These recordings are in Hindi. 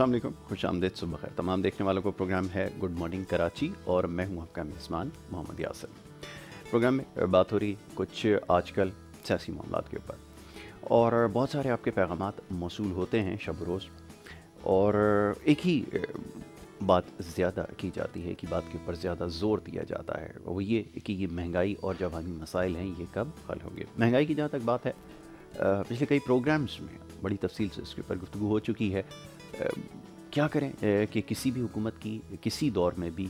वालेकुम। खुश आमदेद, सुबह खैर। तमाम देखने वालों को प्रोग्राम है गुड मॉर्निंग कराची और मैं हूँ आपका मेज़बान मोहम्मद यासर। प्रोग्राम में बात हो रही कुछ आजकल सियासी मामला के ऊपर। और बहुत सारे आपके पैगाम मौसू होते हैं शब रोज़। और एक ही बात ज़्यादा की जाती है कि बात के ऊपर ज़्यादा ज़ोर दिया जाता है। वो ये कि ये महँगाई और जवानी मसाइल हैं, ये कब हल होंगे? महँगाई की जहाँ तक बात है पिछले कई प्रोग्राम्स में, बड़ी तफसील से इसके ऊपर गुफ्तु हो चुकी है। क्या करें? कि किसी भी हुकूमत की, किसी दौर में भी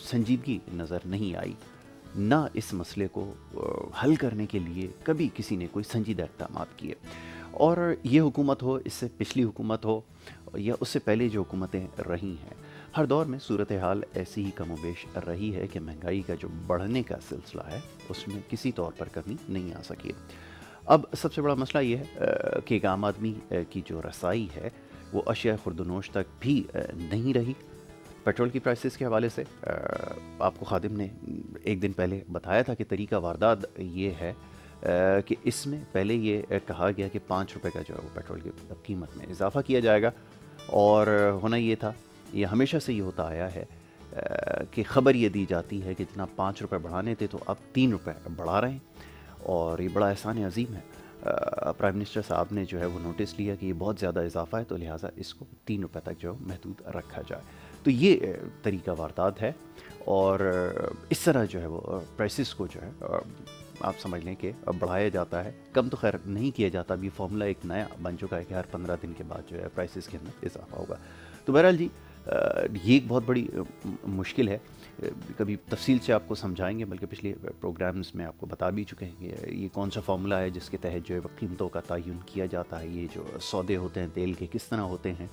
संजीदगी नज़र नहीं आई। ना इस मसले को हल करने के लिए कभी किसी ने कोई संजीदा इकदाम किए। और ये हुकूमत हो, इससे पिछली हुकूमत हो, या उससे पहले जो हुकूमतें रही हैं, हर दौर में सूरत हाल ऐसी ही कम वेश रही है कि महँगाई का जो बढ़ने का सिलसिला है, उसमें किसी तौर पर कमी नहीं आ सकी। अब सबसे बड़ा मसला ये है कि एक आम आदमी की जो रसाई है वो अशिया खुरदनोश तक भी नहीं रही। पेट्रोल की प्राइसेस के हवाले से आपको खादिम ने एक दिन पहले बताया था कि तरीका वारदात ये है कि इसमें पहले ये कहा गया कि पाँच रुपये का जो है वो पेट्रोल की कीमत में इजाफा किया जाएगा। और होना ये था, ये हमेशा से ये होता आया है कि ख़बर ये दी जाती है कि जितना पाँच रुपये बढ़ाने थे तो अब तीन रुपये बढ़ा रहे हैं। और ये बड़ा एहसान अजीम है। प्राइम मिनिस्टर साहब ने जो है वो नोटिस लिया कि ये बहुत ज़्यादा इजाफा है तो लिहाजा इसको तीन रुपये तक जो है महदूद रखा जाए। तो ये तरीका वारदात है और इस तरह जो है वो प्राइसिस को जो है आप समझ लें कि बढ़ाया जाता है। कम तो खैर नहीं किया जाता, अभी फॉर्मूला एक नया बन चुका है कि हर पंद्रह दिन के बाद जो है प्राइसेस के अंदर इजाफा होगा। तो बहरहाल जी ये एक बहुत बड़ी मुश्किल है। कभी तफसील से आपको समझाएँगे, बल्कि पिछले प्रोग्राम्स में आपको बता भी चुके हैं कि ये कौन सा फार्मूला है जिसके तहत जो है कीमतों का तयन किया जाता है, ये जो सौदे होते हैं, तेल के किस तरह होते हैं।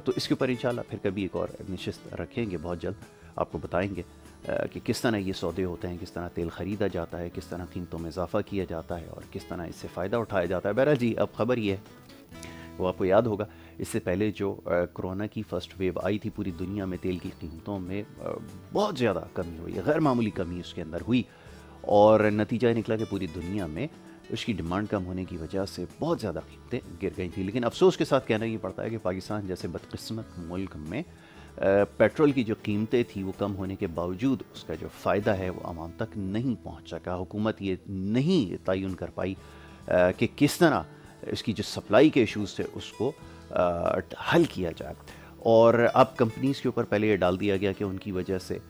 तो इसके ऊपर इंशाल्लाह फिर कभी एक और नशस्त रखेंगे, बहुत जल्द आपको बताएँगे कि किस तरह ये सौदे होते हैं, किस तरह तेल ख़रीदा जाता है, किस तरह कीमतों में इजाफा किया जाता है और किस तरह इससे फ़ायदा उठाया जाता है। बहरहाल जी, अब ख़बर ये है, वो आपको याद होगा इससे पहले जो कोरोना की फ़र्स्ट वेव आई थी पूरी दुनिया में, तेल की कीमतों में बहुत ज़्यादा कमी हुई, गैर मामूली कमी उसके अंदर हुई। और नतीजा निकला कि पूरी दुनिया में उसकी डिमांड कम होने की वजह से बहुत ज़्यादा कीमतें गिर गई थी। लेकिन अफसोस के साथ कहना ये पड़ता है कि पाकिस्तान जैसे बदकस्मत मुल्क में पेट्रोल की जो कीमतें थी वो कम होने के बावजूद उसका जो फ़ायदा है वो आवाम तक नहीं पहुँच सका। हुकूमत ये नहीं तयन कर पाई कि किस तरह इसकी जो सप्लाई के इशूज़ थे उसको हल किया जाए। और अब कंपनीज़ के ऊपर पहले ये डाल दिया गया कि उनकी वजह से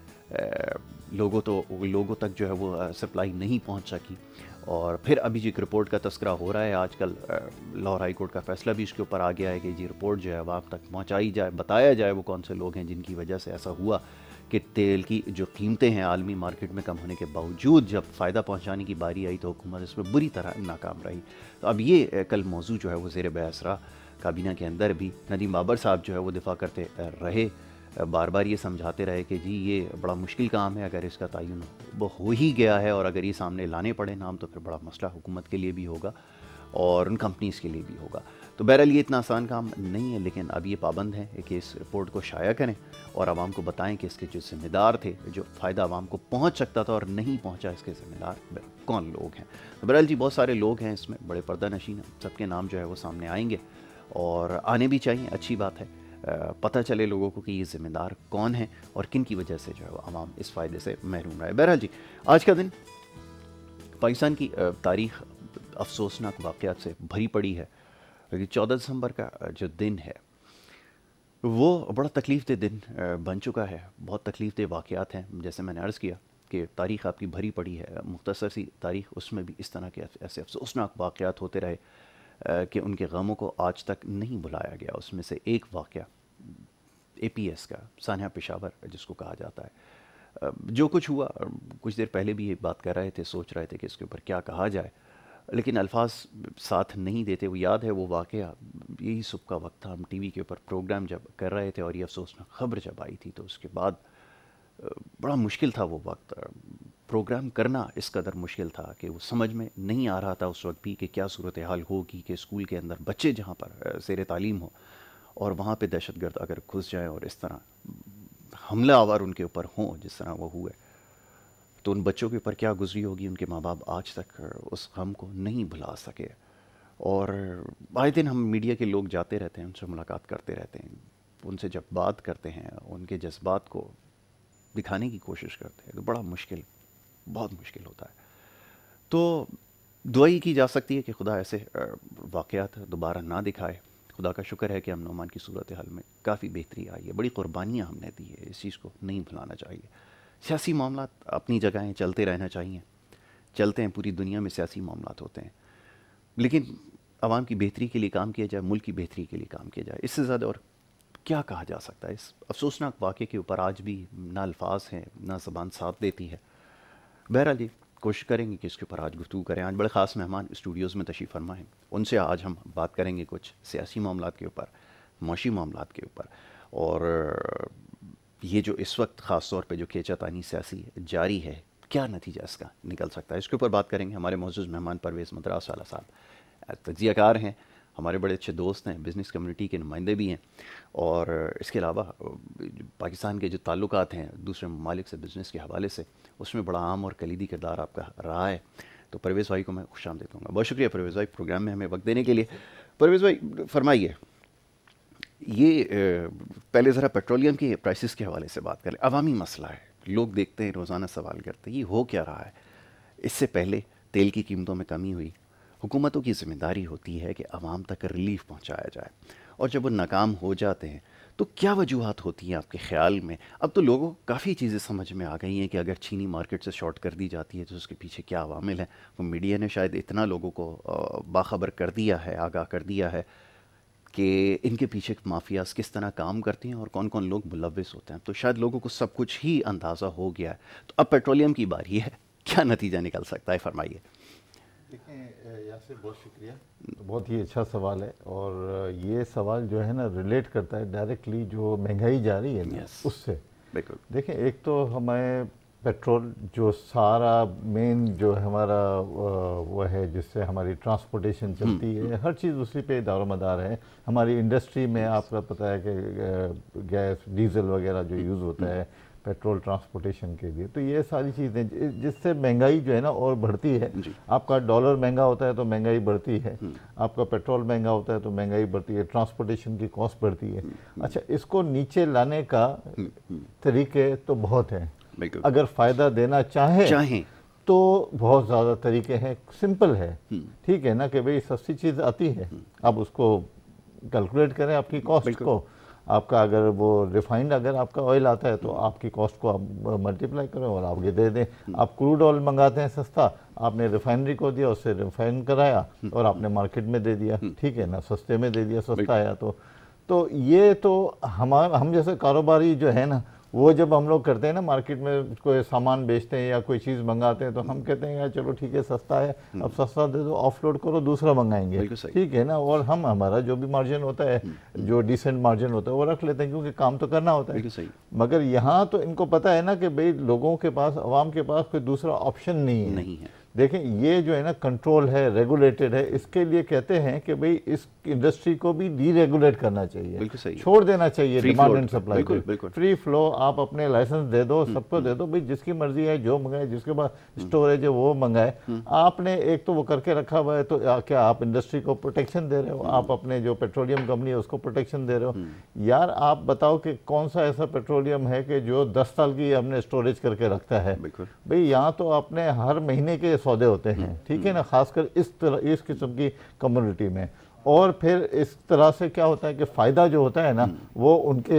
लोगों तो लोगों तक जो है वो सप्लाई नहीं पहुँच सकी और फिर अभी जो रिपोर्ट का तस्करा हो रहा है, आजकल लाहौर हाई कोर्ट का फैसला भी इसके ऊपर आ गया है कि जी रिपोर्ट जो है वो आप तक पहुंचाई जाए, बताया जाए वो कौन से लोग हैं जिनकी वजह से ऐसा हुआ कि तेल की जो कीमतें हैं आलमी मार्केट में कम होने के बावजूद जब फ़ायदा पहुँचाने की बारी आई तो हुकूमत इसमें बुरी तरह नाकाम रही। तो अब ये कल मौजू जो है वो जेर बहस रहा काबीना के अंदर भी नदीम बाबर साहब जो है वो दिफा करते रहे। बार बार ये समझाते रहे कि जी, ये बड़ा मुश्किल काम है, अगर इसका तयन वो हो ही गया है और अगर ये सामने लाने पड़े नाम तो फिर बड़ा मसला हुकूमत के लिए भी होगा और उन कंपनीज़ के लिए भी होगा। तो बहरहाल ये इतना आसान काम नहीं है, लेकिन अब ये पाबंद हैं कि इस रिपोर्ट को शाया करें और आवाम को बताएँ कि इसके जो ज़िम्मेदार थे, जो फ़ायदा आवाम को पहुँच सकता था और नहीं पहुँचा इसके ज़िम्मेदार, कौन लोग हैं? तो बहरहाल जी, बहुत सारे लोग हैं इसमें, बड़े पर्दा नशीन सबके नाम जो है वो सामने आएँगे। और आने भी चाहिए, अच्छी बात है। पता चले लोगों को कि ये ज़िम्मेदार कौन है और किन की वजह से जो है वो आवाम इस फ़ायदे से महरूम रहा है। बहरहाल जी, आज का दिन पाकिस्तान की तारीख अफसोसनाक वाक़ात से भरी पड़ी है, क्योंकि चौदह दिसंबर का जो दिन है, वो बड़ा तकलीफ़ दे दिन बन चुका है। बहुत तकलीफ़ दे वाक़ात हैं। जैसे मैंने अर्ज़ किया कि तारीख़ आपकी भरी पड़ी है, मुख्तसर सी तारीख़, उसमें भी इस तरह के ऐसे अफसोसनाक वाक़ात होते रहे। कि उनके गमों को आज तक नहीं बुलाया गया। उसमें से एक वाक़ ए पी एस का, सानिया पेशावर, जिसको कहा जाता है। जो कुछ हुआ, कुछ देर पहले भी ये बात कर रहे थे, सोच रहे थे कि इसके ऊपर क्या कहा जाए, लेकिन अल्फाज साथ नहीं देते, वो याद है वो वाक़ यही सुबह का वक्त था, हम टीवी के ऊपर प्रोग्राम जब कर रहे थे और ये अफसोसनाक खबर जब आई थी तो उसके बाद बड़ा मुश्किल था वो वक्त। प्रोग्राम करना इस कदर मुश्किल था कि वो समझ में नहीं आ रहा था उस वक्त भी कि क्या सूरत हाल होगी, कि स्कूल के अंदर बच्चे जहाँ पर शेर तालीम हो और वहाँ पे दहशत गर्द अगर घुस जाए और इस तरह हमला आवर उनके ऊपर हों, जिस तरह वो हुए तो उन बच्चों के ऊपर क्या गुजरी होगी? उनके माँ बाप आज तक उस गम को नहीं भुला सके। और आए दिन हम मीडिया के लोग जाते रहते हैं, उनसे मुलाकात करते रहते हैं। उनसे जब बात करते हैं, उनके जज्बात को दिखाने की कोशिश करते हैं तो बड़ा मुश्किल, बहुत मुश्किल होता है। तो दुआई की जा सकती है कि खुदा ऐसे वाक़ात दोबारा ना दिखाए। खुदा का शुक्र है कि हम नौमान की सूरत हाल में काफ़ी बेहतरी आई है, बड़ी क़ुरबानियाँ हमने दी है, इस चीज़ को नहीं भुलाना चाहिए। सियासी मामला अपनी जगहें चलते रहना चाहिए, चलते हैं, पूरी दुनिया में सियासी मामला होते हैं। लेकिन आवाम की बेहतरी के लिए काम किया जाए, मुल्क की बेहतरी के लिए काम किया जाए, इससे ज़्यादा और क्या कहा जा सकता है? इस अफसोसनाक वाक़े के ऊपर आज भी ना अल्फाज हैं, ना ज़बान साथ देती है। बहरहाल जी, कोशिश करेंगे कि इसके ऊपर आज गुफ्तू करें। आज बड़े ख़ास मेहमान स्टूडियोज़ में तशीफ़ फरमा हैं उनसे आज हम बात करेंगे कुछ सियासी मामला के ऊपर माशी मामला के ऊपर। और ये जो इस वक्त ख़ास तौर पर जो खेचा तानी सियासी जारी है, क्या नतीजा इसका निकल सकता है? इसके ऊपर बात करेंगे हमारे मौजूद मेहमान परवेज़ मद्रास वाला साहब। तजियाकार हैं। हमारे बड़े अच्छे दोस्त हैं बिज़नेस कम्युनिटी के नुमाइंदे भी हैं और इसके अलावा, पाकिस्तान के जो ताल्लुक हैं, दूसरे ममालिक से बिज़नेस के हवाले से, उसमें बड़ा आम और कलीदी किरदार आपका रहा है। तो परवेज़ भाई को मैं खुश आमद दूँगा बहुत शुक्रिया परवेज़ भाई प्रोग्राम में हमें वक्त देने के लिए। परवेज़ भाई, फरमाइए, ये पहले ज़रा पेट्रोलियम की प्राइसेस के हवाले से बात करें। अवामी मसला है। लोग देखते हैं, रोज़ाना सवाल करते हैं, ये हो क्या रहा है? इससे पहले तेल की कीमतों में कमी हुई हुकूमतों की ज़िम्मेदारी होती है कि आवाम तक रिलीफ पहुँचाया जाए। और जब वो नाकाम हो जाते हैं तो क्या वजूहत होती हैं आपके ख्याल में? अब तो लोगों काफ़ी चीज़ें समझ में आ गई हैं कि अगर चीनी मार्केट से शॉर्ट कर दी जाती है तो उसके पीछे क्या अवामिल है? वो मीडिया ने शायद इतना लोगों को बाखबर कर दिया है, आगाह कर दिया है, कि इनके पीछे माफियाज किस तरह काम करती हैं और कौन कौन लोग मुलविस होते हैं। तो शायद लोगों को सब कुछ ही अंदाज़ा हो गया है। तो अब पेट्रोलियम की बारी है। क्या नतीजा निकल सकता है? फरमाइए। यासिर बहुत शुक्रिया। तो बहुत ही अच्छा सवाल है और ये सवाल जो है ना रिलेट करता है डायरेक्टली जो महँगाई जा रही है ना yes. उससे। बिल्कुल। देखें एक तो हमें पेट्रोल जो सारा मेन जो हमारा वो है जिससे हमारी ट्रांसपोर्टेशन हम्म, चलती है हम्म। हर चीज़ उसी पे दारोमदार है। हमारी इंडस्ट्री में आपका पता है कि गैस डीजल वगैरह जो यूज़ होता है पेट्रोल ट्रांसपोर्टेशन के लिए। तो ये सारी चीज़ें जिससे महँगाई जो है ना और बढ़ती है। आपका डॉलर महँगा होता है तो महँगाई बढ़ती है। हम्म। आपका पेट्रोल महँगा होता है तो महँगाई बढ़ती है। ट्रांसपोर्टेशन की कॉस्ट बढ़ती है। हम्म। अच्छा इसको नीचे लाने का हम्म, तरीके तो बहुत हैं। अगर फ़ायदा देना चाहे चाहे। तो बहुत ज़्यादा तरीके हैं। सिंपल है। ठीक है ना कि भाई सस्ती चीज़ आती है। आप उसको कैलकुलेट करें आपकी कॉस्ट को। आपका अगर वो रिफाइंड अगर आपका ऑयल आता है तो आपकी कॉस्ट को आप मल्टीप्लाई करें और आगे दे दें। आप क्रूड ऑयल मंगाते हैं सस्ता आपने रिफाइनरी को दिया उससे रिफाइन कराया और आपने मार्केट में दे दिया। ठीक है ना? सस्ते में दे दिया सस्ता आया तो। तो ये तो हमारा हम जैसे कारोबारी जो है ना वो जब हम लोग करते हैं ना मार्केट में कोई सामान बेचते हैं या कोई चीज़ मंगाते हैं तो हम कहते हैं यार चलो ठीक है सस्ता है हम्म। अब सस्ता दे दो ऑफ़ लोड करो दूसरा मंगाएँगे। ठीक है ना? और हम हमारा जो भी मार्जिन होता है हम्म। जो डिसेंट मार्जिन होता है वो रख लेते हैं क्योंकि काम तो करना होता है। मगर यहाँ तो इनको पता है ना कि भाई लोगों के पास आवाम के पास कोई दूसरा ऑप्शन नहीं है। नहीं है। देखें ये जो है ना कंट्रोल है रेगुलेटेड है इसके लिए कहते हैं कि भाई इस इंडस्ट्री को भी डीरेगुलेट करना चाहिए। छोड़ देना चाहिए demand and supply free flow आप अपने लाइसेंस दे दो हम्म, सबको दे हम्म। दो भाई जिसकी मर्ज़ी है जो मंगाए जिसके पास स्टोरेज हम्म। है वो मंगाए। आपने एक तो वो करके रखा हुआ है तो क्या आप इंडस्ट्री को प्रोटेक्शन दे रहे हो? आप अपने जो पेट्रोलियम कंपनी है उसको प्रोटेक्शन दे रहे हो? यार आप बताओ कि कौन सा ऐसा पेट्रोलियम है कि जो दस साल की हमने स्टोरेज करके रखता है? भाई यहाँ तो आपने हर महीने के सौदे होते हैं ठीक है ना? खासकर इस तरह इस किस्म की कम्युनिटी में। और फिर इस तरह से क्या होता है कि फ़ायदा जो होता है ना वो उनके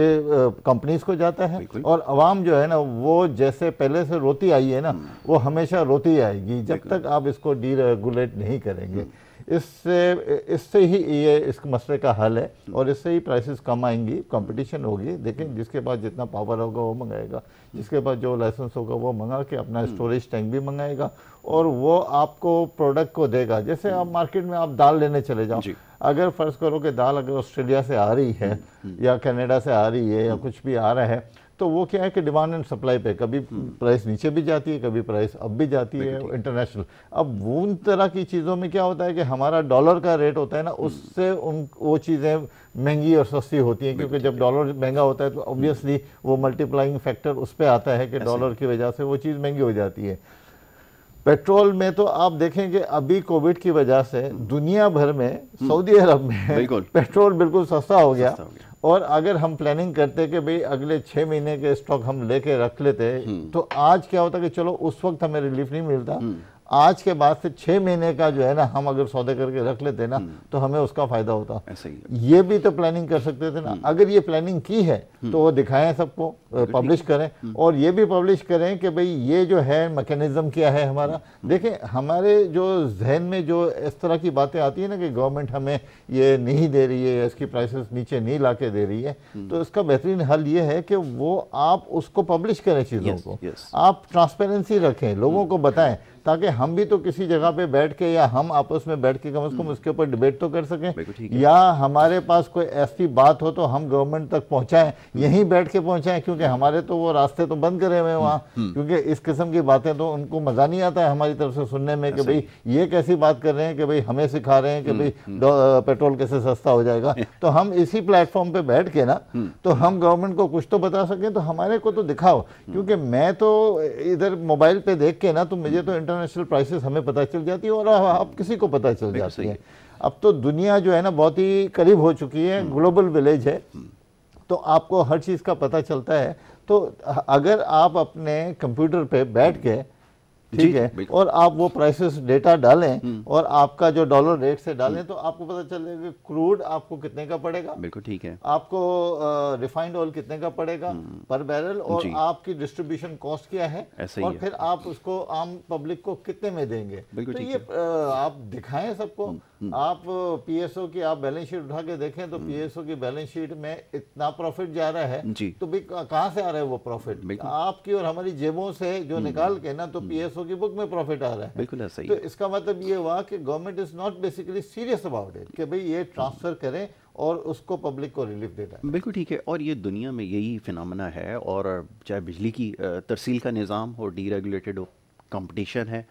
कंपनीज़ को जाता है और आवाम जो है ना वो जैसे पहले से रोती आई है ना वो हमेशा रोती आएगी जब तक आप इसको डीरेगुलेट नहीं करेंगे। इससे इससे ही ये इस मसले का हल है और इससे ही प्राइसेस कम आएँगी कंपटीशन होगी। देखें जिसके पास जितना पावर होगा वो मंगाएगा। जिसके पास जो लाइसेंस होगा वो मंगा के अपना स्टोरेज हम्म। टैंक भी मंगाएगा और वो आपको प्रोडक्ट को देगा। जैसे आप मार्केट में आप दाल लेने चले जाओ। अगर फ़र्ज़ करो कि दाल अगर ऑस्ट्रेलिया से आ रही है हम्म, हम्म। या कनाडा से आ रही है या कुछ भी आ रहा है तो वो क्या है कि डिमांड एंड सप्लाई पे कभी प्राइस हम्म। नीचे भी जाती है कभी प्राइस अब भी जाती है इंटरनेशनल अब उन तरह की चीज़ों में क्या होता है कि हमारा डॉलर का रेट होता है ना हम्म। उससे उन वो चीज़ें महँगी और सस्ती होती हैं क्योंकि जब डॉलर महँगा होता है तो ऑब्वियसली। वो मल्टीप्लाइंग फैक्टर उस पर आता है कि डॉलर की वजह से वो चीज़ महँगी हो जाती है पेट्रोल में तो आप देखेंगे अभी कोविड की वजह से दुनिया भर में हम्म। सऊदी अरब में पेट्रोल बिल्कुल सस्ता हो गया, और अगर हम प्लानिंग करते कि भाई अगले छः महीने के स्टॉक हम लेके रख लेते हम्म। तो आज क्या होता कि चलो उस वक्त हमें रिलीफ नहीं मिलता हम्म। आज के बाद से छह महीने का जो है ना हम अगर सौदे करके रख लेते ना हम्म। तो हमें उसका फ़ायदा होता। ऐसे ही ये भी तो प्लानिंग कर सकते थे ना। हम्म। अगर ये प्लानिंग की है हम्म। तो वो दिखाएँ सबको पब्लिश करें। और ये भी पब्लिश करें कि भाई ये जो है मैकेनिज्म क्या है हमारा। देखें हमारे जो जहन में जो इस तरह की बातें आती है ना कि गवर्नमेंट हमें ये नहीं दे रही है इसकी प्राइसेस नीचे नहीं ला दे रही है तो इसका बेहतरीन हल ये है कि वो आप उसको पब्लिश करें चीज़ों को। आप ट्रांसपेरेंसी रखें लोगों को बताएँ ताकि हम भी तो किसी जगह पे बैठ के या हम आपस में बैठ के कम से कम हम्म। उसके ऊपर डिबेट तो कर सकें। या हमारे पास कोई ऐसी बात हो तो हम गवर्नमेंट तक पहुंचाएँ यहीं बैठ के पहुंचाएँ क्योंकि हमारे तो वो रास्ते तो बंद करे हुए हैं वहाँ। हम्म, हम्म। क्योंकि इस किस्म की बातें तो उनको मज़ा नहीं आता है हमारी तरफ़ से सुनने में कि भाई ये कैसी बात कर रहे हैं कि भाई हमें सिखा रहे हैं कि भाई पेट्रोल कैसे सस्ता हो जाएगा। तो हम इसी प्लेटफॉर्म पर बैठ के ना तो हम गवर्नमेंट को कुछ तो बता सकें तो हमारे को तो दिखाओ। क्योंकि मैं तो इधर मोबाइल पे देख के ना तो मुझे तो इंटरनेशनल प्राइसेस हमें पता चल जाती है और अब किसी को पता चल जाती है अब तो दुनिया जो है ना बहुत ही करीब हो चुकी है ग्लोबल हम्म। विलेज है हम्म। तो आपको हर चीज़ का पता चलता है तो अगर आप अपने कंप्यूटर पे बैठ के ठीक है? और आप वो प्राइसेस डेटा डालें हम्म। और आपका जो डॉलर रेट से डालें तो आपको पता चलेगा क्रूड आपको कितने का पड़ेगा। बिल्कुल ठीक है। आपको रिफाइंड ऑयल कितने का पड़ेगा पर बैरल और आपकी डिस्ट्रीब्यूशन कॉस्ट क्या है ऐसे और फिर आप उसको आम पब्लिक को कितने में देंगे। तो ये आप दिखाएँ सबको। हम्म, हम्म। आप पीएसओ की आप बैलेंस शीट उठा के देखें तो पीएसओ की बैलेंस शीट में इतना प्रॉफिट जा रहा है। तो भाई कहाँ से आ रहा है वो प्रॉफिट आपकी और हमारी जेबों से जो निकाल के ना तो पीएसओ की बुक में प्रॉफिट आ रहा है। बिल्कुल ऐसा ही तो इसका मतलब ये हुआ कि government is not basically serious about it कि भाई ये ट्रांसफ़र करें और उसको पब्लिक को रिलीफ देना है बिल्कुल ठीक है। और ये दुनिया में यही फिनमिना है और चाहे बिजली की तरसील का निज़ाम हो डी रेगुलेटेड हो कंपटीशन है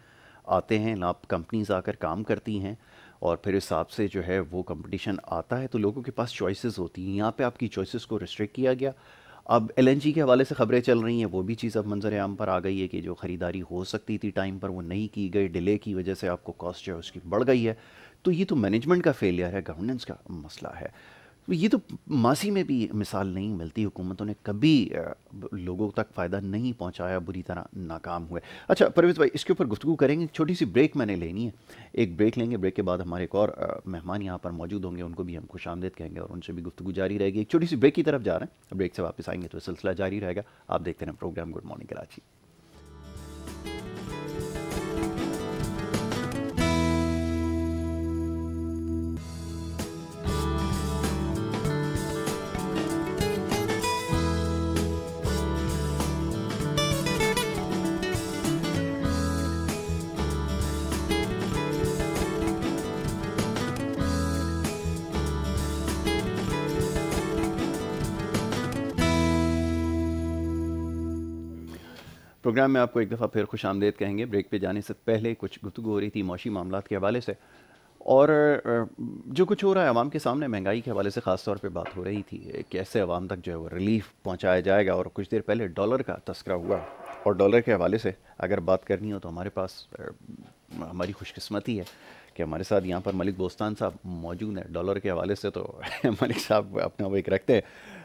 आते हैं आप कंपनीज़ आकर काम करती हैं। और फिर हिसाब से जो है वो कंपटीशन आता है तो लोगों के पास चॉइसेस होती हैं। यहाँ पे आपकी चॉइसेस को रिस्ट्रिक्ट किया गया। अब एलएनजी के हवाले से ख़बरें चल रही हैं, वो भी चीज़ अब मंजर आम पर आ गई है कि जो ख़रीदारी हो सकती थी टाइम पर वो नहीं की गई। डिले की वजह से आपको कॉस्ट जो है उसकी बढ़ गई है। तो ये तो मैनेजमेंट का फेलियर है गवर्नेंस का मसला है। ये तो मासी में भी मिसाल नहीं मिलती, हुकूमतों ने कभी लोगों तक फ़ायदा नहीं पहुँचाया, बुरी तरह नाकाम हुए। अच्छा परवेज़ भाई, इसके ऊपर गुफ्तु करेंगे छोटी सी ब्रेक मैंने लेनी है। एक ब्रेक लेंगे, ब्रेक के बाद हमारे एक और मेहमान यहाँ पर मौजूद होंगे, उनको भी हम खुश आमदेद कहेंगे और उनसे भी गुफ्तु जारी रहेगी। एक छोटी सी ब्रेक की तरफ़ जा रहे हैं। ब्रेक से वापस आएँगे तो सिलसिला जारी रहेगा। आप देखते रहें programme good morning Karachi. Programme में आपको एक दफ़ा फिर खुश आमदेद कहेंगे। ब्रेक पे जाने से पहले कुछ गुफ्तु हो रही थी मौशी मामला के हवाले से। और जो कुछ हो रहा है आवाम के सामने, महँगाई के हवाले से ख़ास तौर पे बात हो रही थी कैसे आवाम तक जो है वो रिलीफ पहुँचाया जाएगा। और कुछ देर पहले डॉलर का तस्करा हुआ। और डॉलर के हवाले से अगर बात करनी हो तो हमारे पास हमारी खुशकस्मती है कि हमारे साथ यहाँ पर मलिक बोस्तान साहब मौजूद हैं। डॉलर के हवाले से तो मलिक साहब अपना वो एक रखते हैं।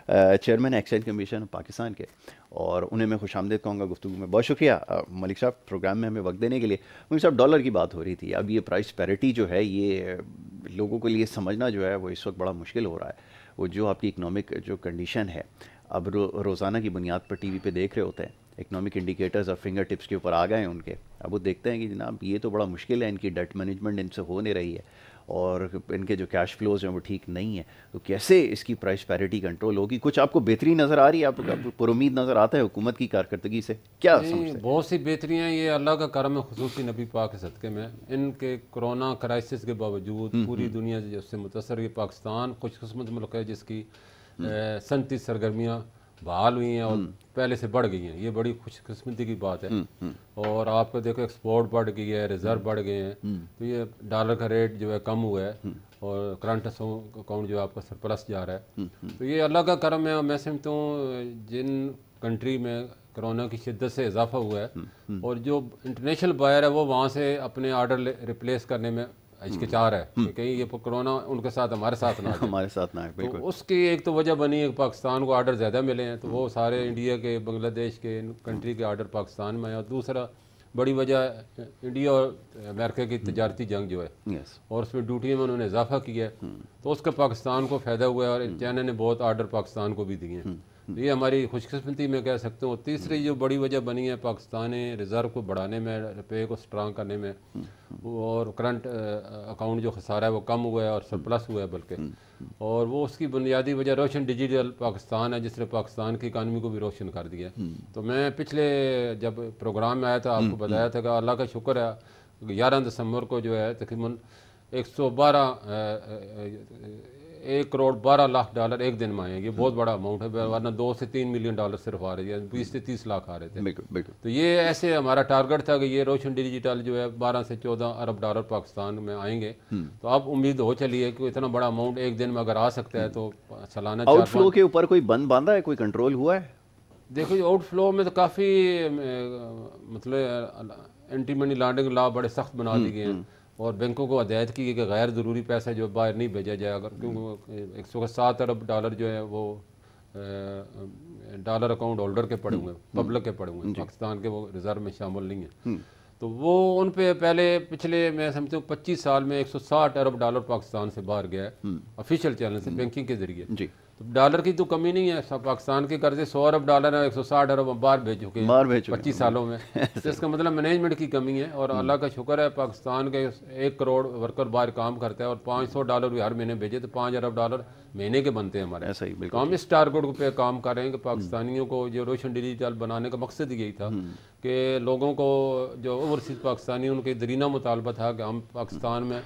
चेयरमैन एक्सचेंज कमीशन पाकिस्तान के। और उन्हें मैं खुश आमदेद कहूँगा गुफ्तु में। बहुत शुक्रिया मलिक साहब प्रोग्राम में हमें वक्त देने के लिए। मलिक साहब डॉलर की बात हो रही थी। अब ये प्राइस पैरिटी जो है ये लोगों के लिए समझना जो है वो इस वक्त बड़ा मुश्किल हो रहा है। वो जो आपकी इकनॉमिक जो कंडीशन है अब रो, रोज़ाना की बुनियाद पर टीवी पे देख रहे होते हैं। इकनॉमिक इंडिकेटर्स और फिंगर टिप्स के ऊपर आ गए हैं उनके। अब वो देखते हैं कि जनाब ये तो बड़ा मुश्किल है इनकी डेट मैनेजमेंट इनसे हो नहीं रही है। और इनके जो कैश फ्लोज हैं वो ठीक नहीं है। तो कैसे इसकी प्राइस पैरिटी कंट्रोल होगी? कुछ आपको बेहतरी नज़र आ रही है? आपको पुरुद नज़र आता है हुकूमत की कारकर्दगी से? क्या बहुत सी बेहतरियाँ ये अल्लाह का करम है खसूस नबी पाक सदक़े में। इनके कोरोना क्राइसिस के बावजूद हम्म, पूरी हम्म। दुनिया से मुतासर पाकिस्तान खुशकस्मत मुल्क है जिसकी हम्म। सैंतीस सरगर्मियाँ बहाल हुई हैं और हम्म। पहले से बढ़ गई हैं। ये बड़ी खुशकस्मती की बात है। हम्म, हम्म। और आपको देखो एक्सपोर्ट बढ़ गई है रिज़र्व बढ़ गए हैं। तो ये डॉलर का रेट जो है कम हुआ है और करंट अकाउंट जो है आपका सरप्लस जा रहा है। तो ये अल्लाह का करम है। मैं समझता हूँ जिन कंट्री में कोरोना की शिद्दत से इजाफा हुआ है और जो इंटरनेशनल बायर है वो वहाँ से अपने आर्डर रिप्लेस करने में हिचकिचा रहा है। कि कहीं ये कोरोना उनके साथ हमारे साथ ना हमारे साथ ना है तो उसकी एक तो वजह बनी है पाकिस्तान को आर्डर ज़्यादा मिले हैं तो वो सारे इंडिया के बांग्लादेश के कंट्री के आर्डर पाकिस्तान में और दूसरा बड़ी वजह इंडिया और अमेरिका की तजारती जंग जो है। और उसमें ड्यूटी में उन्होंने इजाफा किया है। तो उसका पाकिस्तान को फ़ायदा हुआ है और चाइना ने बहुत आर्डर पाकिस्तान को भी दिए हैं। तो ये हमारी खुशकस्मती में कह सकते हो। तीसरी जो बड़ी वजह बनी है पाकिस्तानी रिज़र्व को बढ़ाने में रुपये को स्ट्रांग करने में, और करंट अकाउंट जो खसारा है वो कम हुआ है और सरप्लस हुआ है बल्कि। और वो उसकी बुनियादी वजह रोशन डिजिटल पाकिस्तान है, जिसने पाकिस्तान की इकानमी को भी रोशन कर दिया है। तो मैं पिछले जब प्रोग्राम में आया था, आपको बताया था कि अल्लाह का शुक्र है ग्यारह दिसंबर को जो है तकरीबन एक सौ बारह एक करोड़ बारह लाख डॉलर एक दिन में आए ये बहुत बड़ा अमाउंट है वरना दो से तीन मिलियन डॉलर सिर्फ़ आ रहे हैं बीस से तीस लाख आ रहे थे। बिल्कुल बिल्कुल। तो ये ऐसे हमारा टारगेट था कि ये रोशन डिजिटल जो है बारह से चौदह अरब डॉलर पाकिस्तान में आएँगे। हम्म। तो अब उम्मीद हो चली है कि इतना बड़ा अमाउंट एक दिन में अगर आ सकता है तो सालाना आउटफ्लो के ऊपर कोई बंद बांधा है कोई कंट्रोल हुआ है? देखो आउटफ्लो में तो काफ़ी मतलब एंटी मनी लॉन्ड्रिंग लॉ बड़े सख्त बना दिए गए हैं। हम्म। और बैंकों को हदायत की गई कि गैर ज़रूरी पैसा जो बाहर नहीं भेजा जाए अगर क्योंकि एक सौ सात अरब डॉलर जो है वो डॉलर अकाउंट होल्डर के पड़े हुए हैं पब्लिक के पड़े हुए हैं पाकिस्तान के वो रिज़र्व में शामिल नहीं है हम्म। तो वो उन पे पहले पिछले मैं समझता हूँ पच्चीस साल में एक सौ साठ अरब डॉलर पाकिस्तान से बाहर गया है ऑफिशियल हम्म। चैनल से बैंकिंग हम्म। के ज़रिए डॉलर की तो कमी नहीं है सब पाकिस्तान के कर्जे सौ अरब डॉलर है एक सौ साठ अरब बाहर भेज चुके हैं बाहर भेज पच्चीस सालों में। तो इसका मतलब मैनेजमेंट की कमी है और अल्लाह का शुक्र है पाकिस्तान के एक करोड़ वर्कर बाहर काम करते हैं और पाँच सौ डॉलर भी हर महीने भेजे तो पाँच अरब डॉलर महीने के बनते हैं हमारे। ऐसा ही तो हम इस टारगेट पे काम कर रहे हैं कि पाकिस्तानियों को जो रोशन डिजिटल बनाने का मकसद यही था हम्म। कि लोगों को जो ओवरसीज पाकिस्तानी उनके दरीना मुतालबा था कि हम पाकिस्तान में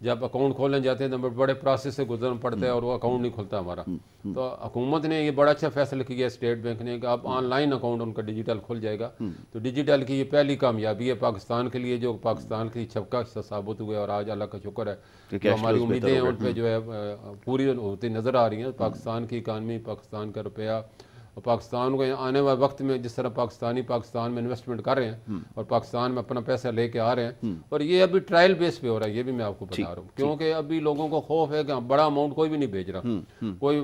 जब अकाउंट खोलने जाते हैं तो बड़े प्रोसेस से गुजरना पड़ता है और वो अकाउंट नहीं खुलता हमारा। हम्म, हम्म। तो हुकूमत ने ये बड़ा अच्छा फैसला किया स्टेट बैंक ने कि अब ऑनलाइन अकाउंट उनका डिजिटल खुल जाएगा। हम्म। तो डिजिटल की ये पहली कामयाबी है पाकिस्तान के लिए जो पाकिस्तान की छपका साबित हुआ और आज अल्लाह का शुक्र है तो हमारी उम्मीदें उन पर जो है पूरी होती नज़र आ रही हैं। पाकिस्तान की इकानमी पाकिस्तान का रुपया और पाकिस्तान को आने वाले वक्त में जिस तरह पाकिस्तानी पाकिस्तान में इन्वेस्टमेंट कर रहे हैं हम्म। और पाकिस्तान में अपना पैसा लेके आ रहे हैं हम्म। और ये अभी ट्रायल बेस पे हो रहा है ये भी मैं आपको बता रहा हूँ। क्योंकि अभी लोगों को खौफ है कि बड़ा अमाउंट कोई भी नहीं भेज रहा। हम्म, कोई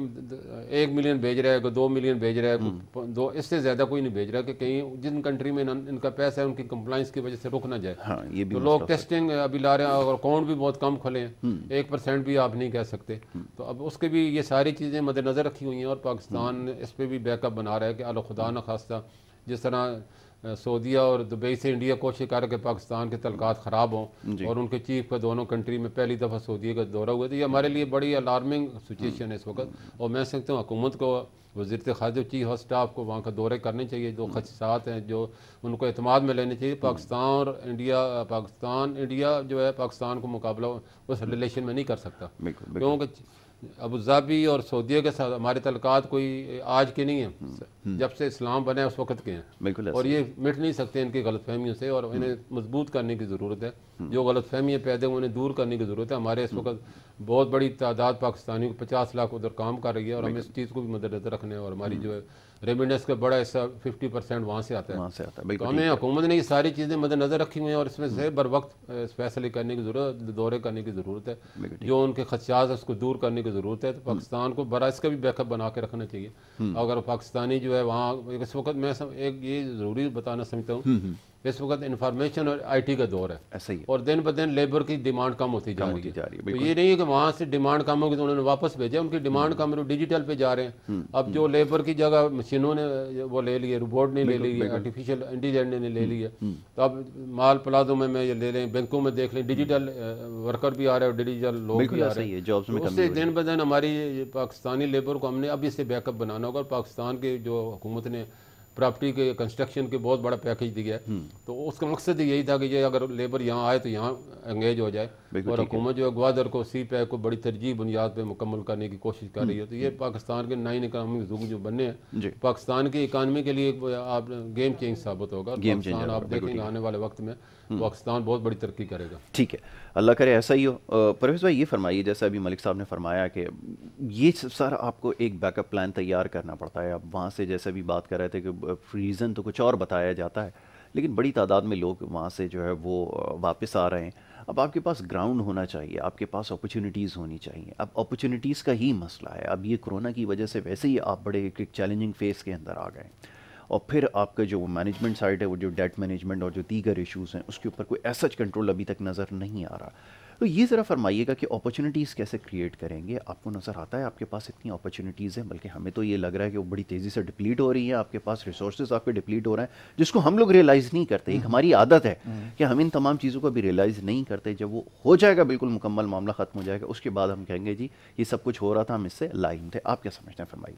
एक मिलियन भेज रहा है कोई दो मिलियन भेज रहा है दो इससे ज़्यादा कोई नहीं भेज रहा कि कहीं जिन कंट्री में इनका पैसा है उनकी कंप्लाइंस की वजह से रुक ना जाए। हाँ, ये भी तो लोग टेस्टिंग अभी ला रहे हैं और अकाउंट भी बहुत कम खुले हैं। एक परसेंट भी आप नहीं कह सकते। तो अब उसके भी ये सारी चीज़ें मद्देनज़र रखी हुई हैं और पाकिस्तान इस पर भी बैकअप बना रहा है कि खुदा न खास्ता जिस तरह सऊदिया और दुबई से इंडिया कोशिश कर के पाकिस्तान के तलकात ख़राब हों और उनके चीफ का दोनों कंट्री में पहली दफ़ा सऊदिया का दौरा हुआ तो ये हमारे लिए बड़ी अलार्मिंग सिचुएशन है इस वक्त। और मैं समझता हूँ हुकूमत को वजीरत खाद चीफ ऑफ़ स्टाफ को वहाँ का दौरे करने चाहिए जो खदशात हैं जो उनको अतमाद में लेने चाहिए। पाकिस्तान और इंडिया पाकिस्तान इंडिया जो है पाकिस्तान को मुकाबला उस रिलेशन में नहीं कर सकता। क्योंकि अबूज़ाबी और सऊदिया के साथ हमारे तलकात कोई आज के नहीं है। जब से इस्लाम बने उस वक्त के हैं। बिल्कुल और ये मिट नहीं सकते इनकी गलत फहमियों से और इन्हें मज़बूत करने की ज़रूरत है। जो गलत फहमियाँ पैदा हुए उन्हें दूर करने की ज़रूरत है। हमारे इस वक्त बहुत बड़ी तादाद पाकिस्तानी को पचास लाख उधर काम कर रही है और हमें इस चीज़ को भी मद्देनजर रखने और हमारी जो है रेमिडेंस का बड़ा हिस्सा फिफ्टी परसेंट वहाँ से आता है। वहाँ से आता है तो हमें हुकूमत ने ये सारी चीज़ें मद्देनजर रखी हुई हैं और इसमें से बर वक्त फैसले करने की ज़रूरत दौरे करने की ज़रूरत है। जो उनके खदशात है उसको दूर करने की ज़रूरत है। तो पाकिस्तान को बड़ा इसका भी बैकअप बना के रखना चाहिए। हम्म। अगर पाकिस्तानी जो है वहाँ इस वक्त मैं एक ये ज़रूरी बताना समझता हूँ हम्म, हम्म। इस वक्त इन्फॉर्मेशन और आईटी का दौर है। ऐसा ही और दिन ब दिन लेबर की डिमांड कम होती जा रही है। तो ये नहीं है कि वहाँ से डिमांड कम होगी तो उन्होंने वापस भेजा उनकी डिमांड हम्म। कम है डिजिटल पे जा रहे हैं। हम्म, अब जो लेबर हम्म। की जगह मशीनों ने वो ले लिए रोबोट ने ले ली आर्टिफिशियल इंटेलिजेंस ने ले लिया तो अब माल प्लाजो में मैं ले लें बैंकों में देख लें डिजिटल वर्कर भी आ रहे हैं डिजिटल लोग भी आ रहे हैं तो उससे दिन ब दिन हमारी पाकिस्तानी लेबर को हमने अभी से बैकअप बनाना होगा और पाकिस्तान की जो हुकूमत ने प्रॉपर्टी के कंस्ट्रक्शन के बहुत बड़ा पैकेज दिया है हम्म। तो उसका मकसद यही था कि ये अगर लेबर यहाँ आए तो यहाँ एंगेज हो जाए। और हुकूमत जो है ग्वादर को सी पैक को बड़ी तरजीह बुनियाद पर मुकम्मल करने की कोशिश कर रही है। तो ये पाकिस्तान के नाइन इकानमिक जुग जो बने हैं पाकिस्तान की इकानमी के लिए आप गेम चेंज साबित होगा। पाकिस्तान आप देखेंगे आने वाले वक्त में हम्म। पाकिस्तान बहुत बड़ी तरक्की करेगा। ठीक है अल्लाह करे ऐसा ही हो। परवेज भाई ये फरमाइए जैसे अभी मलिक साहब ने फरमाया कि ये सारा आपको एक बैकअप प्लान तैयार करना पड़ता है। अब वहाँ से जैसे अभी बात कर रहे थे कि रीज़न तो कुछ और बताया जाता है लेकिन बड़ी तादाद में लोग वहाँ से जो है वो वापस आ रहे हैं। अब आपके पास ग्राउंड होना चाहिए, आपके पास अपॉर्चुनिटीज़ होनी चाहिए। अब अपॉर्चुनिटीज़ का ही मसला है। अब ये कोरोना की वजह से वैसे ही आप बड़े एक चैलेंजिंग फेस के अंदर आ गए। और फिर आपका जो मैनेजमेंट साइड है, वो जो डेट मैनेजमेंट और जो दीगर इश्यूज़ हैं, उसके ऊपर कोई ऐसा कंट्रोल अभी तक नज़र नहीं आ रहा। तो ये ज़रा फरमाइएगा कि अपॉर्चुनिटीज़ कैसे क्रिएट करेंगे? आपको नज़र आता है आपके पास इतनी अपॉर्चुनिटीज़ हैं? बल्कि हमें तो ये लग रहा है कि वो बड़ी तेज़ी से डिप्लीट हो रही है आपके पास रिसोर्स आपके डिप्लीट हो रहे हैं जिसको हम लोग रियलाइज़ नहीं करते। एक हमारी आदत है कि हम इन तमाम चीज़ों को भी रियलाइज़ नहीं करते। जब वो हो जाएगा बिल्कुल मुकम्मल मामला ख़त्म हो जाएगा उसके बाद हम कहेंगे जी ये सब कुछ हो रहा था हम इससे लाइन थे। आप क्या समझते हैं फरमाइए?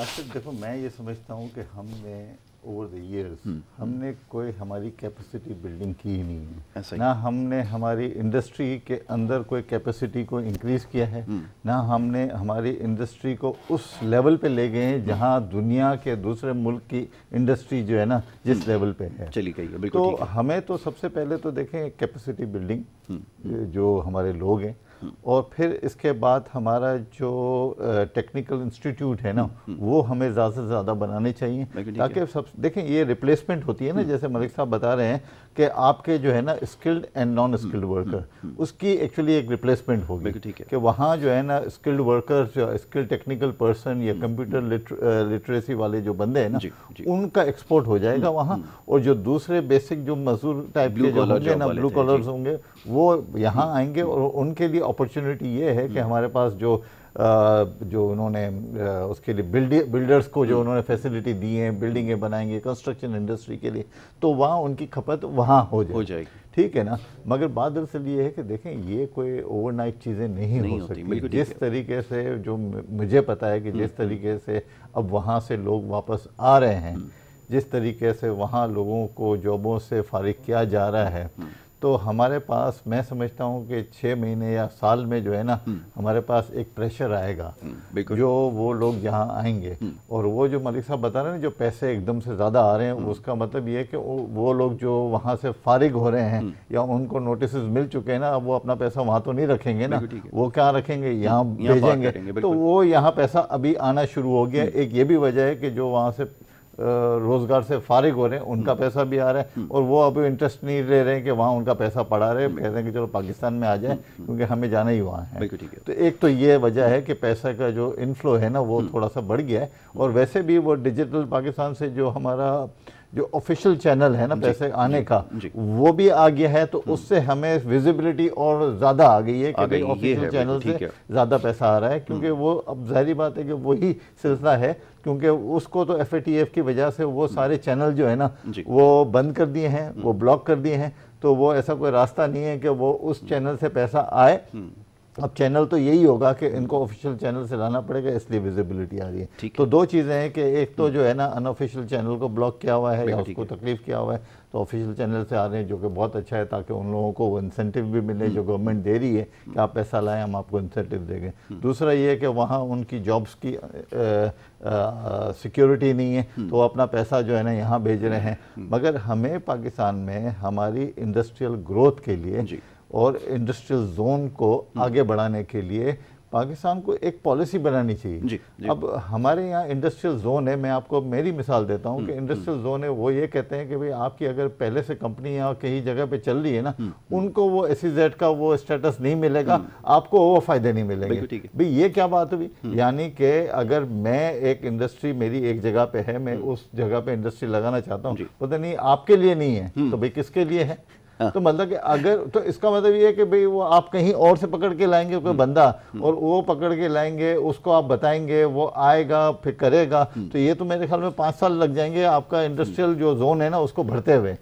आसिफ देखो मैं ये समझता हूँ कि हमने ओवर द ईयर्स हमने कोई हमारी कैपेसिटी बिल्डिंग की ही नहीं है ऐसा ना हमने हमारी इंडस्ट्री के अंदर कोई कैपेसिटी को इंक्रीज किया है हम्म। ना हमने हमारी इंडस्ट्री को उस लेवल पे ले गए हैं। जहाँ दुनिया के दूसरे मुल्क की इंडस्ट्री जो है ना जिस लेवल हम्म। पे है चली गई है तो हमें तो सबसे पहले तो देखें कैपेसिटी बिल्डिंग जो हमारे लोग हैं और फिर इसके बाद हमारा जो टेक्निकल इंस्टीट्यूट है ना। वो हमें ज़्यादा से ज़्यादा बनाने चाहिए ताकि सब देखें ये रिप्लेसमेंट होती है ना हम्म। जैसे मलिक साहब बता रहे हैं कि आपके जो है ना skilled and non skilled worker उसकी एक्चुअली एक रिप्लेसमेंट होगी। ठीक है। कि वहाँ जो है ना स्किल्ड वर्कर जो स्किल्ड टेक्निकल पर्सन या कंप्यूटर लिटरेसी वाले जो बंदे हैं ना उनका एक्सपोर्ट हो जाएगा वहाँ। और जो दूसरे बेसिक जो मजदूर टाइप के जो होंगे ना ब्लू कलर्स होंगे वो यहाँ आएँगे और उनके लिए अपॉर्चुनिटी ये है कि हम्म। हमारे पास जो जो उन्होंने उसके लिए बिल्डर्स को जो हम्म। उन्होंने फैसिलिटी दी है बिल्डिंगें बनाएँगे कंस्ट्रक्शन इंडस्ट्री के लिए तो वहाँ उनकी खपत वहाँ हो जाए हो जाएगी। ठीक है ना? मगर बात दरअसल ये है कि देखें ये कोई ओवरनाइट चीज़ें नहीं, नहीं हो सकती। जिस तरीके से जो मुझे पता है कि जिस हम्म, तरीके से अब वहाँ से लोग वापस आ रहे हैं जिस तरीके से वहाँ लोगों को जॉबों से फारिग किया जा रहा है तो हमारे पास मैं समझता हूँ कि छः महीने या साल में जो है ना हम्म। हमारे पास एक प्रेशर आएगा हम्म, जो वो लोग यहाँ आएँगे। हम्म। और वो जो मलिक साहब बता रहे हैं जो पैसे एकदम से ज़्यादा आ रहे हैं उसका मतलब ये है कि वो लोग जो वहाँ से फारिग हो रहे हैं या उनको नोटिस मिल चुके हैं ना अब वो अपना पैसा वहाँ तो नहीं रखेंगे ना। वो क्या रखेंगे? यहाँ भेजेंगे। तो वो यहाँ पैसा अभी आना शुरू हो गया एक ये भी वजह है कि जो वहाँ से रोज़गार से फारिग हो रहे हैं उनका हम्म। पैसा भी आ रहा है हम्म। और वो अभी इंटरेस्ट नहीं ले रहे हैं कि वहाँ उनका पैसा पड़ा रहे हम्म। कह रहे हैं कि चलो पाकिस्तान में आ जाए क्योंकि हमें जाना ही वहाँ है। तो एक तो ये वजह है कि पैसा का जो इनफ्लो है ना वो थोड़ा सा बढ़ गया है और वैसे भी वो डिजिटल पाकिस्तान से जो हमारा जो ऑफिशियल चैनल है ना पैसे आने का वो भी आ गया है तो उससे हमें विजिबिलिटी और ज़्यादा आ गई है कि भाई ऑफिशियल चैनल से ज़्यादा पैसा आ रहा है क्योंकि वो अब ज़ाहिर बात है कि वही सिलसिला है क्योंकि उसको तो एफएटीएफ की वजह से वो सारे चैनल जो है ना वो बंद कर दिए हैं वो ब्लॉक कर दिए हैं तो वो ऐसा कोई रास्ता नहीं है कि वो उस चैनल से पैसा आए। अब चैनल तो यही होगा कि इनको ऑफिशियल चैनल से लाना पड़ेगा इसलिए विजिबिलिटी आ रही है। तो दो चीज़ें हैं कि एक तो जो है ना अनऑफिशियल चैनल को ब्लॉक किया हुआ है या उसको तकलीफ़ किया हुआ है तो ऑफिशियल चैनल से आ रहे हैं जो कि बहुत अच्छा है ताकि उन लोगों को वो इंसेंटिव भी मिले जो गवर्नमेंट दे रही है कि आप पैसा लाएँ हम आपको इंसेंटिव देंगे दूसरा ये है कि वहाँ उनकी जॉब्स की सिक्योरिटी नहीं है तो अपना पैसा जो है ना यहाँ भेज रहे हैं। मगर हमें पाकिस्तान में हमारी इंडस्ट्रियल ग्रोथ के लिए और इंडस्ट्रियल जोन को आगे बढ़ाने के लिए पाकिस्तान को एक पॉलिसी बनानी चाहिए। जी, जी। अब हमारे यहाँ इंडस्ट्रियल जोन है मैं आपको मेरी मिसाल देता हूँ कि इंडस्ट्रियल हम्म, जोन है वो ये कहते हैं कि भाई आपकी अगर पहले से कंपनी यहाँ कहीं जगह पे चल रही है ना हम्म, हम्म। उनको वो एस e का वो स्टेटस नहीं मिलेगा आपको वो फ़ायदे नहीं मिलेंगे। भाई ये क्या बात हुई? यानी कि अगर मैं एक इंडस्ट्री मेरी एक जगह पे है मैं उस जगह पे इंडस्ट्री लगाना चाहता हूँ पता नहीं आपके लिए नहीं है तो भाई किसके लिए है? हाँ। तो मतलब कि अगर तो इसका मतलब ये है कि भाई वो आप कहीं और से पकड़ के लाएँगे कोई हम्म। बंदा हम्म। और वो पकड़ के लाएँगे उसको आप बताएँगे वो आएगा फिर करेगा हम्म। तो ये तो मेरे ख्याल में पाँच साल लग जाएँगे आपका इंडस्ट्रियल जो जोन है ना उसको भरते हुए।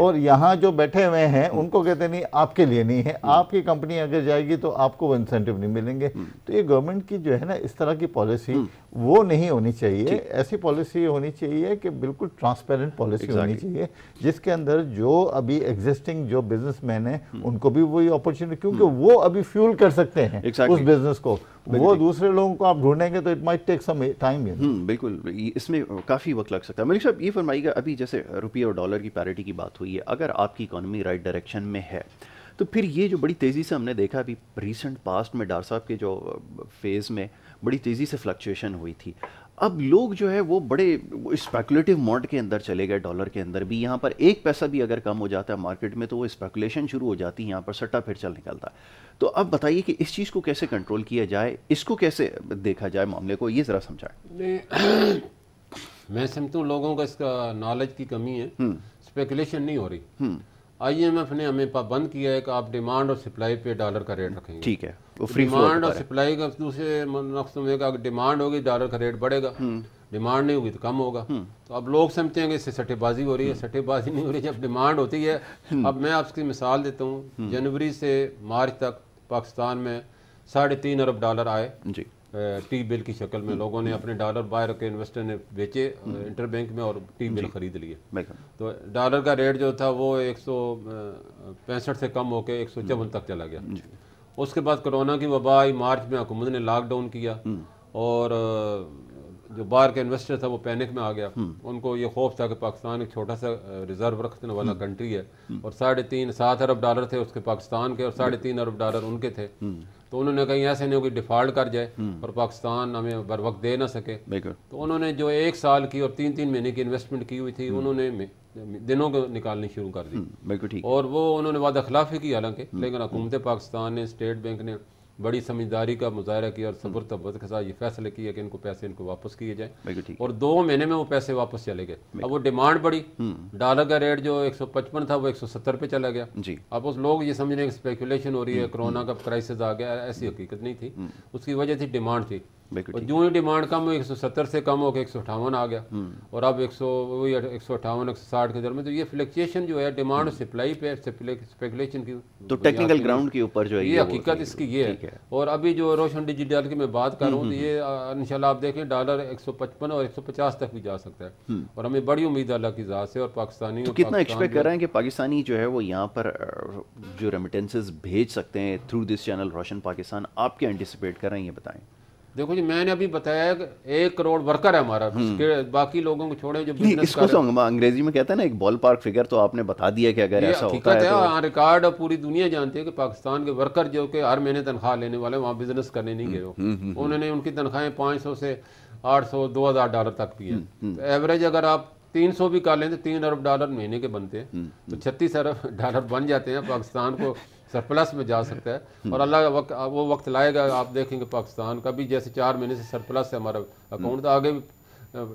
और यहाँ जो बैठे हुए हैं उनको कहते नहीं आपके लिए नहीं है। आपकी कंपनी अगर जाएगी तो आपको वो इंसेंटिव नहीं मिलेंगे। तो ये गवर्नमेंट की जो है ना इस तरह की पॉलिसी वो नहीं होनी चाहिए ऐसी पॉलिसी होनी चाहिए कि बिल्कुल ट्रांसपेरेंट पॉलिसी exactly. होनी चाहिए जिसके अंदर जो अभी एग्जिस्टिंग जो बिजनेसमैन है hmm. उनको भी वही अपॉर्चुनिटी क्योंकि hmm. वो अभी फ्यूल कर सकते हैं exactly. उस बिज़नेस को वो दूसरे लोगों को आप ढूंढेंगे तो it might take some time बिल्कुल इसमें काफ़ी वक्त लग सकता है मलिक साहब ये फरमाइएगा अभी जैसे रुपये और डॉलर की पैरिटी की बात हुई है अगर आपकी इकोनॉमी राइट डायरेक्शन में है तो फिर ये जो बड़ी तेज़ी से हमने देखा अभी रिसेंट पास्ट में डार साहब के जो फ़ेज़ में बड़ी तेज़ी से फ्लक्चुएशन हुई थी। अब लोग जो है वो बड़े स्पेकुलेटिव मोड के अंदर चले गए डॉलर के अंदर भी। यहाँ पर एक पैसा भी अगर कम हो जाता है मार्केट में तो वो स्पेकुलेशन शुरू हो जाती है। यहाँ पर सट्टा फिर चल निकलता है। तो अब बताइए कि इस चीज़ को कैसे कंट्रोल किया जाए इसको कैसे देखा जाए मामले को ये ज़रा समझाएँ। मैं समझता हूँ लोगों का इसका नॉलेज की कमी है। स्पेकुलेशन हम्म। नहीं हो रही। हम्म। आईएमएफ ने हमें पाबंद किया है कि आप डिमांड और सप्लाई पे डॉलर का रेट रखेंगे। ठीक है वो फ्री डिमांड और सप्लाई का दूसरे नक्स में अगर डिमांड होगी डॉलर का रेट बढ़ेगा। डिमांड हम्म। नहीं होगी तो कम होगा। हम्म। तो अब लोग समझते हैं कि इससे सट्टेबाजी हो रही है हम्म। सट्टेबाजी नहीं हो रही। जब डिमांड होती है अब मैं आपकी मिसाल देता हूँ जनवरी से मार्च तक पाकिस्तान में साढ़े तीन अरब डॉलर आए। जी। टी बिल की शक्ल में लोगों ने अपने डॉलर बाहर के इन्वेस्टर ने बेचे इंटर बैंक में और टी बिल खरीद लिए। तो डॉलर का रेट जो था वो एक सौ पैंसठ से कम होकर एक सौ चौवन तक चला गया। उसके बाद कोरोना की वबा आई मार्च में हुकूमत ने लॉकडाउन किया और जो बाहर का इन्वेस्टर था वो पैनिक में आ गया। उनको ये खौफ था कि पाकिस्तान एक छोटा सा रिज़र्व रखने वाला कंट्री है। और साढ़े तीन सात अरब डॉलर थे उसके पाकिस्तान के और साढ़े तीन अरब डॉलर उनके थे। तो उन्होंने कहीं ऐसे नहीं कि डिफ़ॉल्ट कर जाए हम्म। और पाकिस्तान हमें बर वक्त दे ना सके। तो उन्होंने जो एक साल की और तीन तीन महीने की इन्वेस्टमेंट की हुई थी हम्म। उन्होंने दिनों को निकालनी शुरू कर दी। हम्म, और वो उन्होंने वादा खिलाफी की हालाँकि लेकिन हुकूमत पाकिस्तान ने स्टेट बैंक ने बड़ी समझदारी का मुजाहरा किया और सब्र तब्बत के साथ ये फैसले किया कि इनको पैसे इनको वापस किए जाए। और दो महीने में वो पैसे वापस चले गए। अब वो डिमांड बढ़ी। डॉलर का रेट जो 155 था वो 170 पे चला गया। जी। अब उस लोग ये समझ रहे हैं स्पेकुलेशन हो रही है कोरोना का क्राइसिस आ गया ऐसी हकीकत नहीं थी। उसकी वजह थी डिमांड थी। और जो ही। डिमांड कम हुई एक सौ सत्तर से कम होकर एक सौ अठावन आ गया। हम्म। और अब एक सौ वही एक सौ अठावन एक सौ साठ के दरमियान तो ये फ्लक्चुएशन जो है डिमांड सप्लाई पे स्पेकुलेशन की तो टेक्निकल ग्राउंड के ऊपर जो है ये हकीकत इसकी ये है। और अभी जो रोशन डिजिटल की मैं बात कर रहा हूँ तो हम्म, ये हम्म, इंशाल्लाह आप देखें डॉलर एक सौ पचपन और एक सौ पचास तक भी जा सकता है। और हमें बड़ी उम्मीद अल्लाह की ज़ात से और पाकिस्तानी तो कितना एक्सपेक्ट कर रहे हैं कि पाकिस्तानी जो है वो यहाँ पर जो रेमिटेंसेज भेज सकते हैं through this channel Roshan Pakistan आप क्या एंटिसिपेट कर रहे हैं ये बताएँ। देखो जी मैंने अभी बताया कि एक करोड़ वर्कर है हमारा हम्म। बाकी लोगों को छोड़े जो इसको तो अंग्रेज़ी में कहते हैं ना एक बॉल पार्क फिगर तो आपने बता दिया कि अगर ऐसा होता है, तो... हाँ रिकॉर्ड और पूरी दुनिया जानती है कि पाकिस्तान के वर्कर जो कि हर महीने तनख्वाह लेने वाले वहाँ बिज़नेस करने नहीं गए हम्म, हम्म, उन्होंने उनकी तनख्वाहें पाँच सौ से आठ सौ दो हज़ार डॉलर तक भी है। तो एवरेज अगर आप तीन सौ भी कर लें तो तीन अरब डॉलर महीने के बनते हैं। तो छत्तीस अरब डॉलर बन जाते हैं पाकिस्तान को। सरप्लस में जा सकता है। और अल्लाह वक्त वो वक्त लाएगा आप देखेंगे पाकिस्तान का भी जैसे चार महीने से सरप्लस है हमारा अकाउंट तो आगे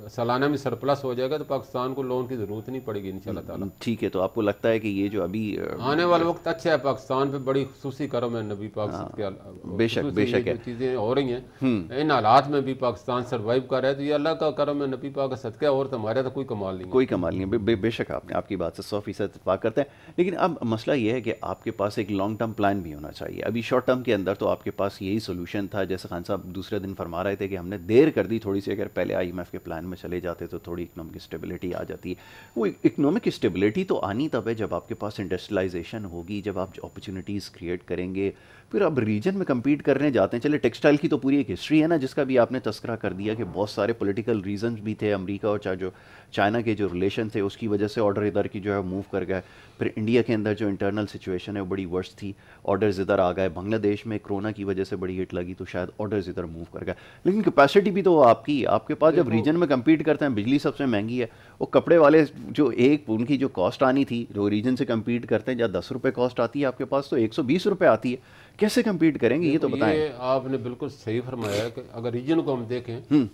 सालाना में सरप्लस हो जाएगा तो पाकिस्तान को लोन की ज़रूरत नहीं पड़ेगी इंशाल्लाह ताला। ठीक है तो आपको लगता है कि ये जो अभी आने वाला वक्त अच्छा है पाकिस्तान पे बड़ी खसूसी करम है नबी पाकिस्तान हाँ, बेशक बेशक है। चीज़ें हो रही हैं हम्म। इन हालात में भी पाकिस्तान सर्वाइव कर रहा है तो ये अल्लाह का करम है नबी पाक सदका और तो हमारे तो कोई कमाल नहीं कोई कमाल नहीं बेशक आपने आपकी बात से सौ फ़ीसद इतफाक करते हैं लेकिन अब मसला ये है कि आपके पास एक लॉन्ग टर्म प्लान भी होना चाहिए। अभी शॉर्ट टर्म के अंदर तो आपके पास यही सोल्यूशन था जैसे खान साहब दूसरे दिन फरमा रहे थे कि हमने देर कर दी थोड़ी सी अगर पहले आई के प्लान में चले जाते तो थोड़ी इकोनॉमिक स्टेबिलिटी आ जाती है। वो इकोनॉमिक स्टेबिलिटी तो आनी तब है जब आपके पास इंडस्ट्रियलाइजेशन होगी जब आप अपॉर्चुनिटीज़ क्रिएट करेंगे। फिर अब रीजन में कम्पीट करने जाते हैं। चले टेक्सटाइल की तो पूरी एक हिस्ट्री है ना जिसका भी आपने तस्करा कर दिया कि बहुत सारे पॉलिटिकल रीजन भी थे अमेरिका और चाहे जो चाइना के जो रिलेशन थे उसकी वजह से ऑर्डर इधर की जो है मूव कर गए फिर इंडिया के अंदर जो इंटरनल सिचुएशन है वो बड़ी वर्स्ट थी। ऑर्डर्स इधर आ गए। बांग्लादेश में कोरोना की वजह से बड़ी हिट लगी तो शायद ऑर्डर्स इधर मूव कर गए। लेकिन कैपेसिटी भी तो आपकी आपके पास जब रीजन में कम्पीट करते हैं बिजली सबसे महँगी है। वो कपड़े वाले जो एक उनकी जो कॉस्ट आनी थी जो रीजन से कम्पीट करते हैं जब दस रुपये कॉस्ट आती है आपके पास तो एक सौ बीस रुपये आती है। कैसे कम्पीट करेंगे? ये तो बताएँ। आपने बिल्कुल सही फरमाया कि अगर रीजन को हम देखें हम्म।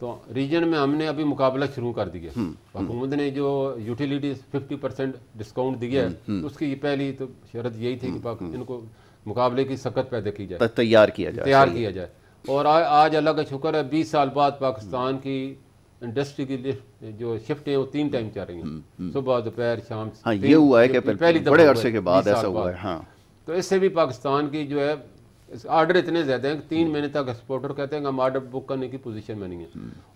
तो रीजन में हमने अभी मुकाबला शुरू कर दिया। हम्म, हम्म। हुकूमत ने जो यूटिलिटीज 50 परसेंट डिस्काउंट दिया है उसकी पहली तो शरत यही थी कि इनको मुकाबले की सख्त पैदा की जाए। तैयार किया जाए तैयार किया जाए। और आ, आज अल्लाह का शुक्र है बीस साल बाद पाकिस्तान की इंडस्ट्री की जो शिफ्ट है वो तीन टाइम चल रही हैं। सुबह दोपहर शाम हाँ, ये हुआ है कि पहली बड़े अरसे के बाद ऐसा हुआ है हाँ। तो इससे भी पाकिस्तान की जो है आर्डर इतने ज़्यादा हैं कि तीन महीने तक एक्सपोर्टर कहते हैं हम आर्डर बुक करने की पोजीशन में नहीं है।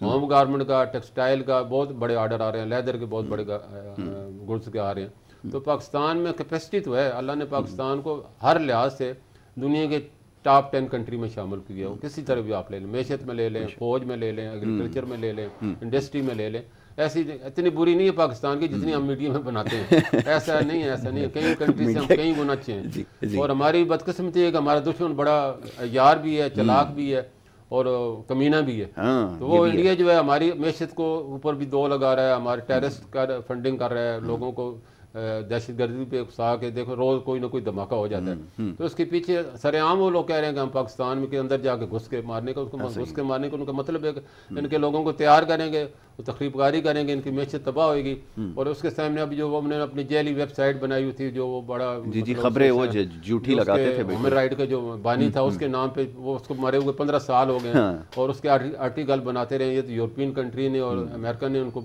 होम गारमेंट का टेक्सटाइल का बहुत बड़े आर्डर आ रहे हैं लेदर के बहुत बड़े गुड्स के आ रहे हैं। तो पाकिस्तान में कैपेसिटी तो है अल्लाह ने पाकिस्तान को हर लिहाज से दुनिया के टॉप टेन कंट्री में शामिल किया हो। किसी तरह भी आप ले लें मैशत में ले लें फौज में ले लें एग्रीकल्चर में ले लें इंडस्ट्री में ले लें। ऐसी इतनी बुरी नहीं है पाकिस्तान की जितनी हम मीडिया में बनाते हैं। ऐसा नहीं है ऐसा नहीं है। कई कंट्री से हम कई गुना अच्छे हैं। और हमारी बदकस्मती है कि हमारा दुश्मन बड़ा यार भी है चलाक भी है और कमीना भी है। हाँ, तो वो इंडिया जो है हमारी मैशत को ऊपर भी दो लगा रहा है हमारे टेररिस्ट का फंडिंग कर रहा है लोगों को दहशत गर्दी पे उकसा के देखो रोज कोई ना कोई धमाका हो जाता है हम्म, हम्म। तो उसके पीछे सरेआम वो लोग कह रहे हैं कि हम पाकिस्तान में के अंदर जाके घुस के मारने का उसको घुस के मारने का उनका मतलब है कि हम्म। इनके लोगों को तैयार करेंगे वो तकरीबकारी करेंगे इनकी मैशत तबाह होगी हम्म। और उसके सामने अभी जो उन्होंने अपनी जेली वेबसाइट बनाई हुई थी जो वो बड़ा जी जी मतलब खबरें वो झूठी लगाते थे ह्यूमन राइट का जो बानी था हम्म, उसके नाम पे वो उसको मरे हुए पंद्रह साल हो गए। हाँ। और उसके आर्टिकल बनाते रहे ये तो यूरोपियन कंट्री ने और हम्म। अमेरिका ने उनको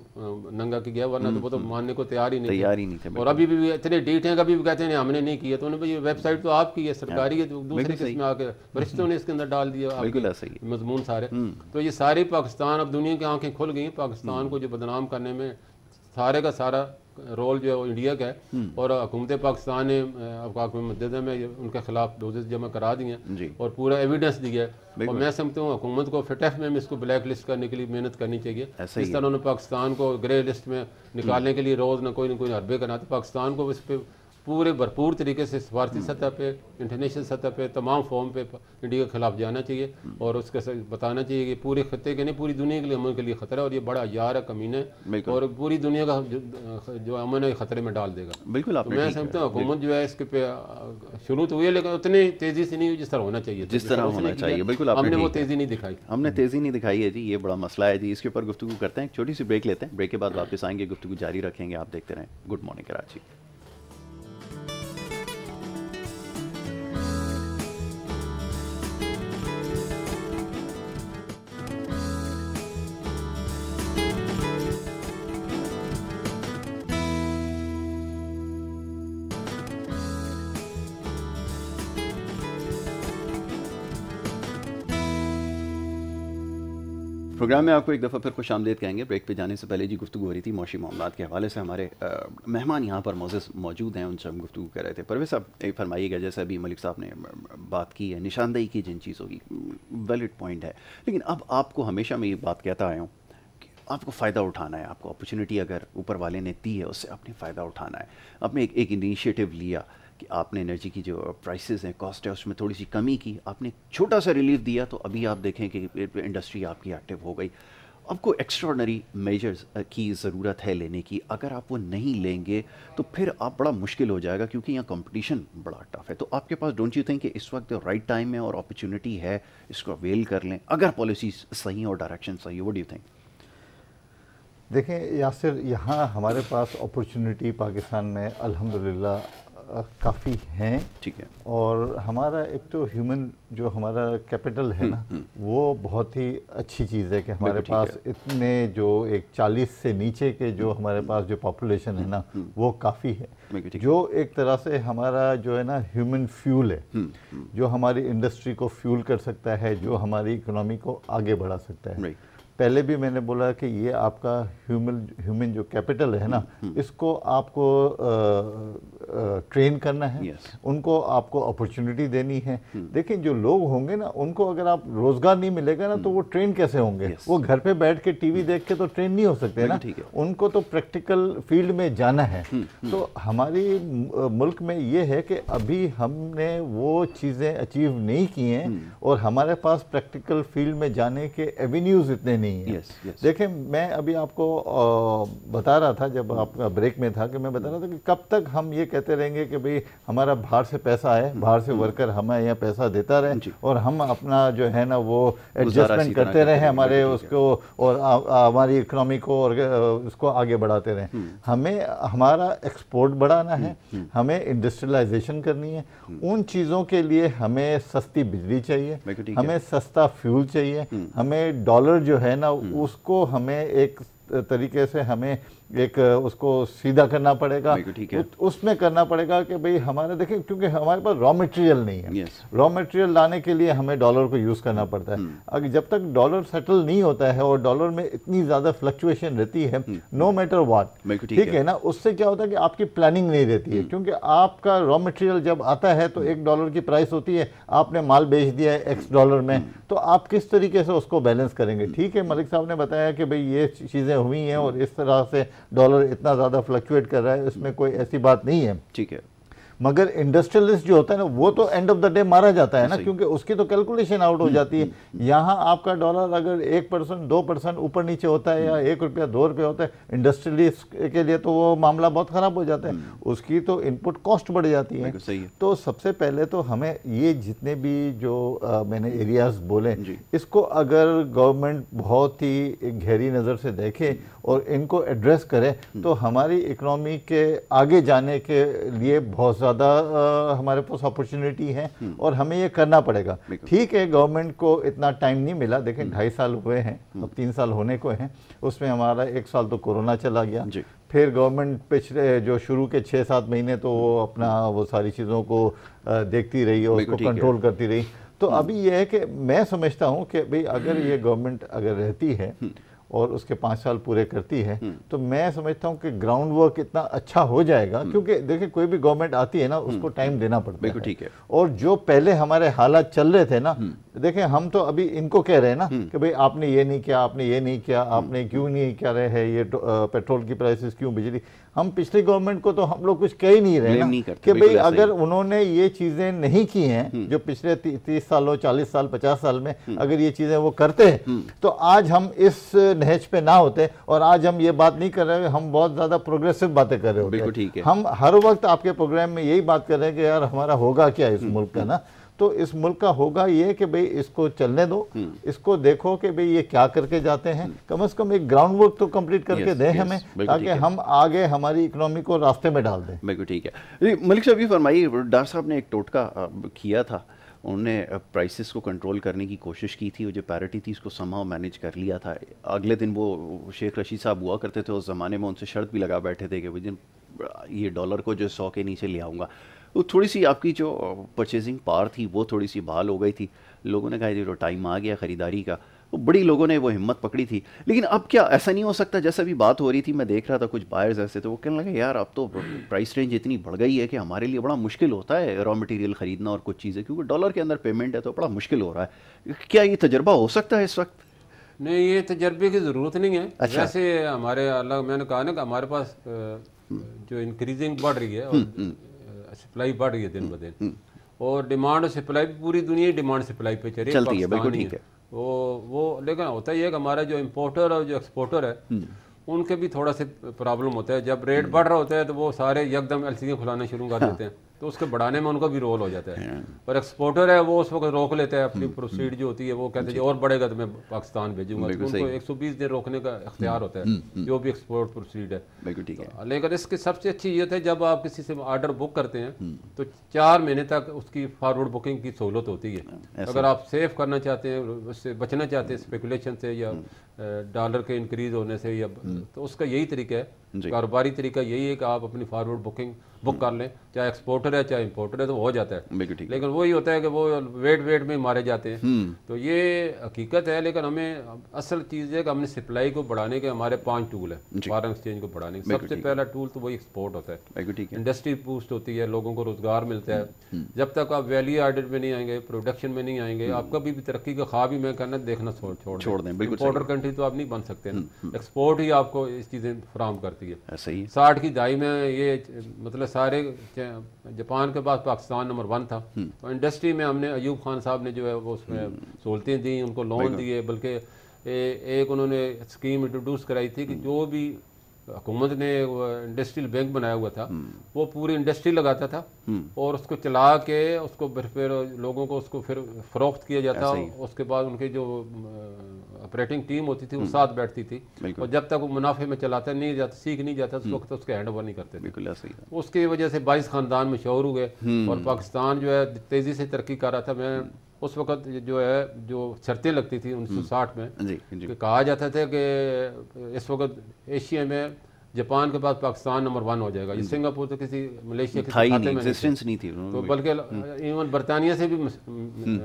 नंगा की गया वरना तो वो तो मानने को तैयार ही नहीं तैयार ही नहीं थे और अभी भी इतने डीट हैं कभी भी कहते हैं हमने नहीं किया तो उन्होंने वेबसाइट तो आपकी है सरकारी है। तो दूसरे किस्म आके फरिश्तों ने इसके अंदर डाल दिया मजमून सारे। तो ये सारे पाकिस्तान अब दुनिया की आँखें खुल गई पाकिस्तान को जो बदनाम करने में सारे का सारा रोल जो है इंडिया का है। हम्म। और हुकूमत पाकिस्तान ने मदद में उनके खिलाफ डोजेस जमा करा दिए हैं और पूरा एविडेंस दिया है। और मैं समझता हूँ हुकूमत को फिटफ में इसको ब्लैक लिस्ट करने के लिए मेहनत करनी चाहिए। इस तरह उन्होंने पाकिस्तान को ग्रे लिस्ट में निकालने के लिए रोज़ ना कोई ना कोई हरबे करना तो पाकिस्तान को इस पर पूरे भरपूर तरीके से सफारती सतह पे इंटरनेशनल सतह पे तमाम फॉर्म पे इंडिया के खिलाफ जाना चाहिए और उसके बताना चाहिए कि पूरे खत्े के नहीं पूरी दुनिया के लिए अमन के लिए खतरा है और ये बड़ा यार है कमीन है और पूरी दुनिया का जो, अमन है खतरे में डाल देगा। बिल्कुल तो मैं समझता हूँ हुकूमत जो है इसके पे शुरू तो हुई है लेकिन उतनी तेज़ी से नहीं हुई जिस तरह होना चाहिए जिस तरह होना चाहिए। बिल्कुल हमने वो तेज़ी नहीं दिखाई। हमने तेज़ी नहीं दिखाई है जी ये बड़ा मसला है जी। इसके ऊपर गुफ्तु करते हैं छोटी सी ब्रेक लेते हैं। ब्रेक के बाद वापस आएँगे गुफ्तु जारी रखेंगे आप देखते रहें। Good morning Karachi. प्रोग्राम में आपको एक दफ़ा फिर खुश आमदेद कहेंगे। ब्रेक पे जाने से पहले जी गुफ्तु हो रही थी मौशी मामला के हवाले से हमारे मेहमान यहाँ पर मौजूद मौजूद हैं उनसे हम गुफ्तु कर रहे थे। परवेज साहब एक फरमाइएगा जैसे अभी मलिक साहब ने बात की है निशानदेही की जिन चीज़ों की वैलिड पॉइंट है। लेकिन अब आपको हमेशा मैं ये बात कहता आया हूँ कि आपको फ़ायदा उठाना है आपको अपॉर्चुनिटी अगर ऊपर वाले ने दी है उससे आपने फ़ायदा उठाना है। आपने एक, एक इनिशिएटिव लिया कि आपने एनर्जी की जो प्राइसेस हैं कॉस्ट है, उसमें थोड़ी सी कमी की, आपने छोटा सा रिलीफ दिया तो अभी आप देखें कि इंडस्ट्री आपकी एक्टिव हो गई। आपको एक्स्ट्रॉडनरी मेजर्स की ज़रूरत है लेने की। अगर आप वो नहीं लेंगे तो फिर आप बड़ा मुश्किल हो जाएगा, क्योंकि यहाँ कंपटीशन बड़ा टफ है। तो आपके पास डोंट यू थिंक कि इस वक्त राइट टाइम है और अपॉर्चुनिटी है, इसको अवेल कर लें। अगर पॉलिसी सही और डायरेक्शन सही हो यू थिंक देखें, यासिर, यहाँ हमारे पास अपॉर्चुनिटी पाकिस्तान में, अल्हम्दुलिल्लाह काफ़ी हैं। ठीक है। और हमारा एक तो ह्यूमन जो हमारा कैपिटल है हम्म, ना हम्म। वो बहुत ही अच्छी चीज़ है कि हमारे पास इतने जो एक 40 से नीचे के जो हम्म, हमारे पास जो पॉपुलेशन है ना वो काफ़ी है। जो एक तरह से हमारा जो है ना ह्यूमन फ्यूल है जो हमारी इंडस्ट्री को फ्यूल कर सकता है जो हमारी इकोनॉमी को आगे बढ़ा सकता है। पहले भी मैंने बोला कि ये आपका ह्यूमन ह्यूमन जो कैपिटल है ना हम्म, हम्म। इसको आपको ट्रेन करना है। Yes. उनको आपको अपॉर्चुनिटी देनी है। हम्म। देखिए जो लोग होंगे ना उनको अगर आप रोज़गार नहीं मिलेगा ना तो वो ट्रेन कैसे होंगे? Yes. वो घर पे बैठ के टीवी देख के तो ट्रेन नहीं हो सकते ना। उनको तो प्रैक्टिकल फ़ील्ड में जाना है। तो हमारी मुल्क में ये है कि अभी हमने वो चीज़ें अचीव नहीं की हैं और हमारे पास प्रैक्टिकल फ़ील्ड में जाने के एवेन्यूज़ इतने नहीं नहीं है। Yes, yes. देखें मैं अभी आपको बता रहा था जब आपका ब्रेक में था कि मैं बता रहा था कि कब तक हम ये कहते रहेंगे कि भाई हमारा बाहर से पैसा आए बाहर से वर्कर हमें यहाँ पैसा देता रहे और हम अपना जो है ना वो एडजस्टमेंट करते रहे हमारे उसको और हमारी इकोनॉमी को और उसको आगे बढ़ाते रहे। हम्म। हमें हमारा एक्सपोर्ट बढ़ाना है हम्म, हम्म। हमें इंडस्ट्रियलाइजेशन करनी है। उन चीज़ों के लिए हमें सस्ती बिजली चाहिए हमें सस्ता फ्यूल चाहिए हमें डॉलर जो है ना हम्म। उसको हमें एक तरीके से हमें एक उसको सीधा करना पड़ेगा। उसमें करना पड़ेगा कि भाई हमारे देखें क्योंकि हमारे पास रॉ मटेरियल नहीं है। रॉ मटेरियल लाने के लिए हमें डॉलर को यूज़ करना पड़ता है। हम्म। अगर जब तक डॉलर सेटल नहीं होता है और डॉलर में इतनी ज़्यादा फ्लक्चुएशन रहती है नो मैटर वाट ठीक है। ना उससे क्या होता है कि आपकी प्लानिंग नहीं रहती है। हम्म। क्योंकि आपका रॉ मटेरियल जब आता है तो एक डॉलर की प्राइस होती है आपने माल बेच दिया है एक्स डॉलर में हम्म। तो आप किस तरीके से उसको बैलेंस करेंगे? ठीक है मलिक साहब ने बताया कि भाई ये चीज़ें हुई हैं और इस तरह से डॉलर इतना ज़्यादा फ्लक्चुएट कर रहा है, इसमें कोई ऐसी बात नहीं है। ठीक है। मगर इंडस्ट्रियलिस्ट जो होता है ना वो तो एंड ऑफ़ द डे मारा जाता है ना क्योंकि उसकी तो कैलकुलेशन आउट हो हम्म, जाती है। हम्म, यहाँ आपका डॉलर अगर एक परसेंट दो परसेंट ऊपर नीचे होता है या हम्म। एक रुपया दो रुपया होता है इंडस्ट्रियलिस्ट के लिए तो वो मामला बहुत ख़राब हो जाता है। उसकी तो इनपुट कॉस्ट बढ़ जाती है। तो सबसे पहले तो हमें ये जितने भी जो आ, मैंने एरियाज़ बोले इसको अगर गवर्नमेंट बहुत ही गहरी नज़र से देखे और इनको एड्रेस करे तो हमारी इकोनॉमी के आगे जाने के लिए बहुत ज़्यादा हमारे पास अपॉर्चुनिटी है हम्म। और हमें ये करना पड़ेगा। ठीक है गवर्नमेंट को इतना टाइम नहीं मिला। देखें हम्म। ढाई साल हुए हैं हम्म। अब तीन साल होने को हैं। उसमें हमारा एक साल तो कोरोना चला गया। फिर गवर्नमेंट पिछले जो शुरू के छः सात महीने तो वो अपना वो सारी चीज़ों को देखती रही और उसको कंट्रोल करती रही। तो अभी ये है कि मैं समझता हूँ कि भाई अगर ये गवर्नमेंट अगर रहती है और उसके पाँच साल पूरे करती है हम्म। तो मैं समझता हूँ कि ग्राउंड वर्क इतना अच्छा हो जाएगा हम्म। क्योंकि देखिए कोई भी गवर्नमेंट आती है ना उसको टाइम हम्म। देना पड़ता है ठीक है और जो पहले हमारे हालात चल रहे थे ना देखें हम तो अभी इनको कह रहे हैं ना कि भाई आपने ये नहीं किया आपने ये नहीं किया आपने क्यों नहीं क्या रहे है ये पेट्रोल की प्राइसेस क्यों बिजली हम पिछली गवर्नमेंट को तो हम लोग कुछ कह ही नहीं रहे ना कि भाई अगर उन्होंने ये चीज़ें नहीं की हैं हम्म। जो पिछले तीस सालों चालीस साल पचास साल में हम्म। अगर ये चीज़ें वो करते हैं हम्म। तो आज हम इस नहज पे ना होते और आज हम ये बात नहीं कर रहे हम बहुत ज़्यादा प्रोग्रेसिव बातें कर रहे होते हम हर वक्त आपके प्रोग्राम में यही बात कर रहे हैं कि यार हमारा होगा क्या इस मुल्क का ना तो इस मुल्क का होगा ये कि भाई इसको चलने दो हम्म। इसको देखो कि भाई ये क्या करके जाते हैं। हम्म। कम से कम एक ग्राउंड वर्क तो कंप्लीट करके दें हमें ताकि हम आगे हमारी इकोनॉमी को रास्ते में डाल दें। बिल्कुल ठीक है। मलिक साहब ये फरमाइए डॉक्टर साहब ने एक टोटका किया था। उन्होंने प्राइसेस को कंट्रोल करने की कोशिश की थी वो जो पैरिटी थी उसको समाव मैनेज कर लिया था। अगले दिन वो शेख रशीद साहब हुआ करते थे उस ज़माने में उनसे शर्त भी लगा बैठे थे कि भाई ये डॉलर को जो सौ के नीचे ले आऊँगा। वो थोड़ी सी आपकी जो परचेजिंग पार थी वो थोड़ी सी बहाल हो गई थी। लोगों ने कहा जो टाइम आ गया ख़रीदारी का। वो बड़ी लोगों ने वो हिम्मत पकड़ी थी। लेकिन अब क्या ऐसा नहीं हो सकता जैसा भी बात हो रही थी मैं देख रहा था कुछ बायर्स ऐसे तो वो कहने लगे यार अब तो प्राइस रेंज इतनी बढ़ गई है कि हमारे लिए बड़ा मुश्किल होता है रॉ मटेरियल ख़रीदना और कुछ चीज़ें क्योंकि डॉलर के अंदर पेमेंट है तो बड़ा मुश्किल हो रहा है। क्या ये तजर्बा हो सकता है इस वक्त? नहीं ये तजर्बे की ज़रूरत नहीं है। अच्छा। वैसे हमारे अल्लाह मैंने कहा ना कि हमारे पास जो इंक्रीजिंग बढ़ रही है और हम्म, हम्म। सप्लाई बढ़ रही है दिन ब दिन हम्म, हम्म। और डिमांड और सप्लाई भी पूरी दुनिया डिमांड सप्लाई पे चल रही है बिल्कुल ठीक है वो वो लेकिन होता ही है कि हमारा जो इम्पोर्टर और जो एक्सपोर्टर है हम्म। उनके भी थोड़ा सा प्रॉब्लम होता है जब रेट बढ़ रहा होता है तो वो सारे एकदम एल खुलाना शुरू कर हाँ। देते हैं तो उसके बढ़ाने में उनका भी रोल हो जाता है। हाँ। और एक्सपोर्टर है वो उस वक्त रोक लेता है अपनी प्रोसीड हम्म, जो होती है वो कहते हैं और बढ़ेगा तो मैं पाकिस्तान भेजूँगा। तो उनको एक सौ बीस दिन रोकने का अख्तियार होता है हम्म, हम्म, जो भी एक्सपोर्ट प्रोसीड है। तो लेकिन इसकी सबसे अच्छी ये है जब आप किसी से ऑर्डर बुक करते हैं तो चार महीने तक उसकी फॉरवर्ड बुकिंग की सहूलत होती है। हाँ, अगर आप सेव करना चाहते हैं उससे बचना चाहते हैं स्पेकुलेशन से या डॉलर के इंक्रीज होने से या तो उसका यही तरीका है। कारोबारी तरीका यही है कि आप अपनी फॉरवर्ड बुकिंग बुक कर लें चाहे एक्सपोर्टर है चाहे इंपोर्टर है तो हो जाता है। लेकिन वही होता है कि वो वेट वेट में मारे जाते हैं। हम्म। तो ये हकीकत है लेकिन हमें असल चीज़ है कि हमने सप्लाई को बढ़ाने के हमारे पाँच टूल है फॉरन एक्सचेंज को बढ़ाने के। सबसे पहला टूल तो वही एक्सपोर्ट होता है। इंडस्ट्री बूस्ट होती है लोगों को रोज़गार मिलता है। हम्म, हम्म। जब तक आप वैल्यू एडेड में नहीं आएँगे प्रोडक्शन में नहीं आएँगे आप कभी भी तरक्की का खा भी मैं कहना देखना छोड़ दें। इम्पोर्टर कंट्री तो आप नहीं बन सकते एक्सपोर्ट ही आपको इस चीज़ें फ्राहम करती है साठ की दहाई में ये मतलब सारे जापान के पास पाकिस्तान नंबर वन था हम्म। तो इंडस्ट्री में हमने अयूब खान साहब ने जो है वो उसमें हम्म। सहूलतें दी उनको लोन दिए बल्कि एक उन्होंने स्कीम इंट्रोड्यूस कराई थी कि हम्म। जो भी हुकूमत ने इंडस्ट्रियल बैंक बनाया हुआ था। हम्म। वो पूरी इंडस्ट्री लगाता था हम्म। और उसको चला के उसको फिर लोगों को उसको फिर फरोख्त किया जाता उसके बाद उनकी जो ऑपरेटिंग टीम होती थी वो हम्म। साथ बैठती थी। और जब तक वो मुनाफे में चलाता नहीं जाता सीख नहीं जाता उस वक्त उसके हैंड ओवर नहीं करते ऐसे उसकी वजह से बाईस खानदान मशहूर हुए और पाकिस्तान जो है तेज़ी से तरक्की कर रहा था। मैं उस वक्त जो है जो शर्तें लगती थी उन्नीस सौ साठ में जी, जी। कहा जाता था कि इस वक्त एशिया में जापान के बाद पाकिस्तान नंबर वन हो जाएगा सिंगापुर तो किसी मलेशिया के खाते में नहीं थी। तो बल्कि इवन बरतानिया से भी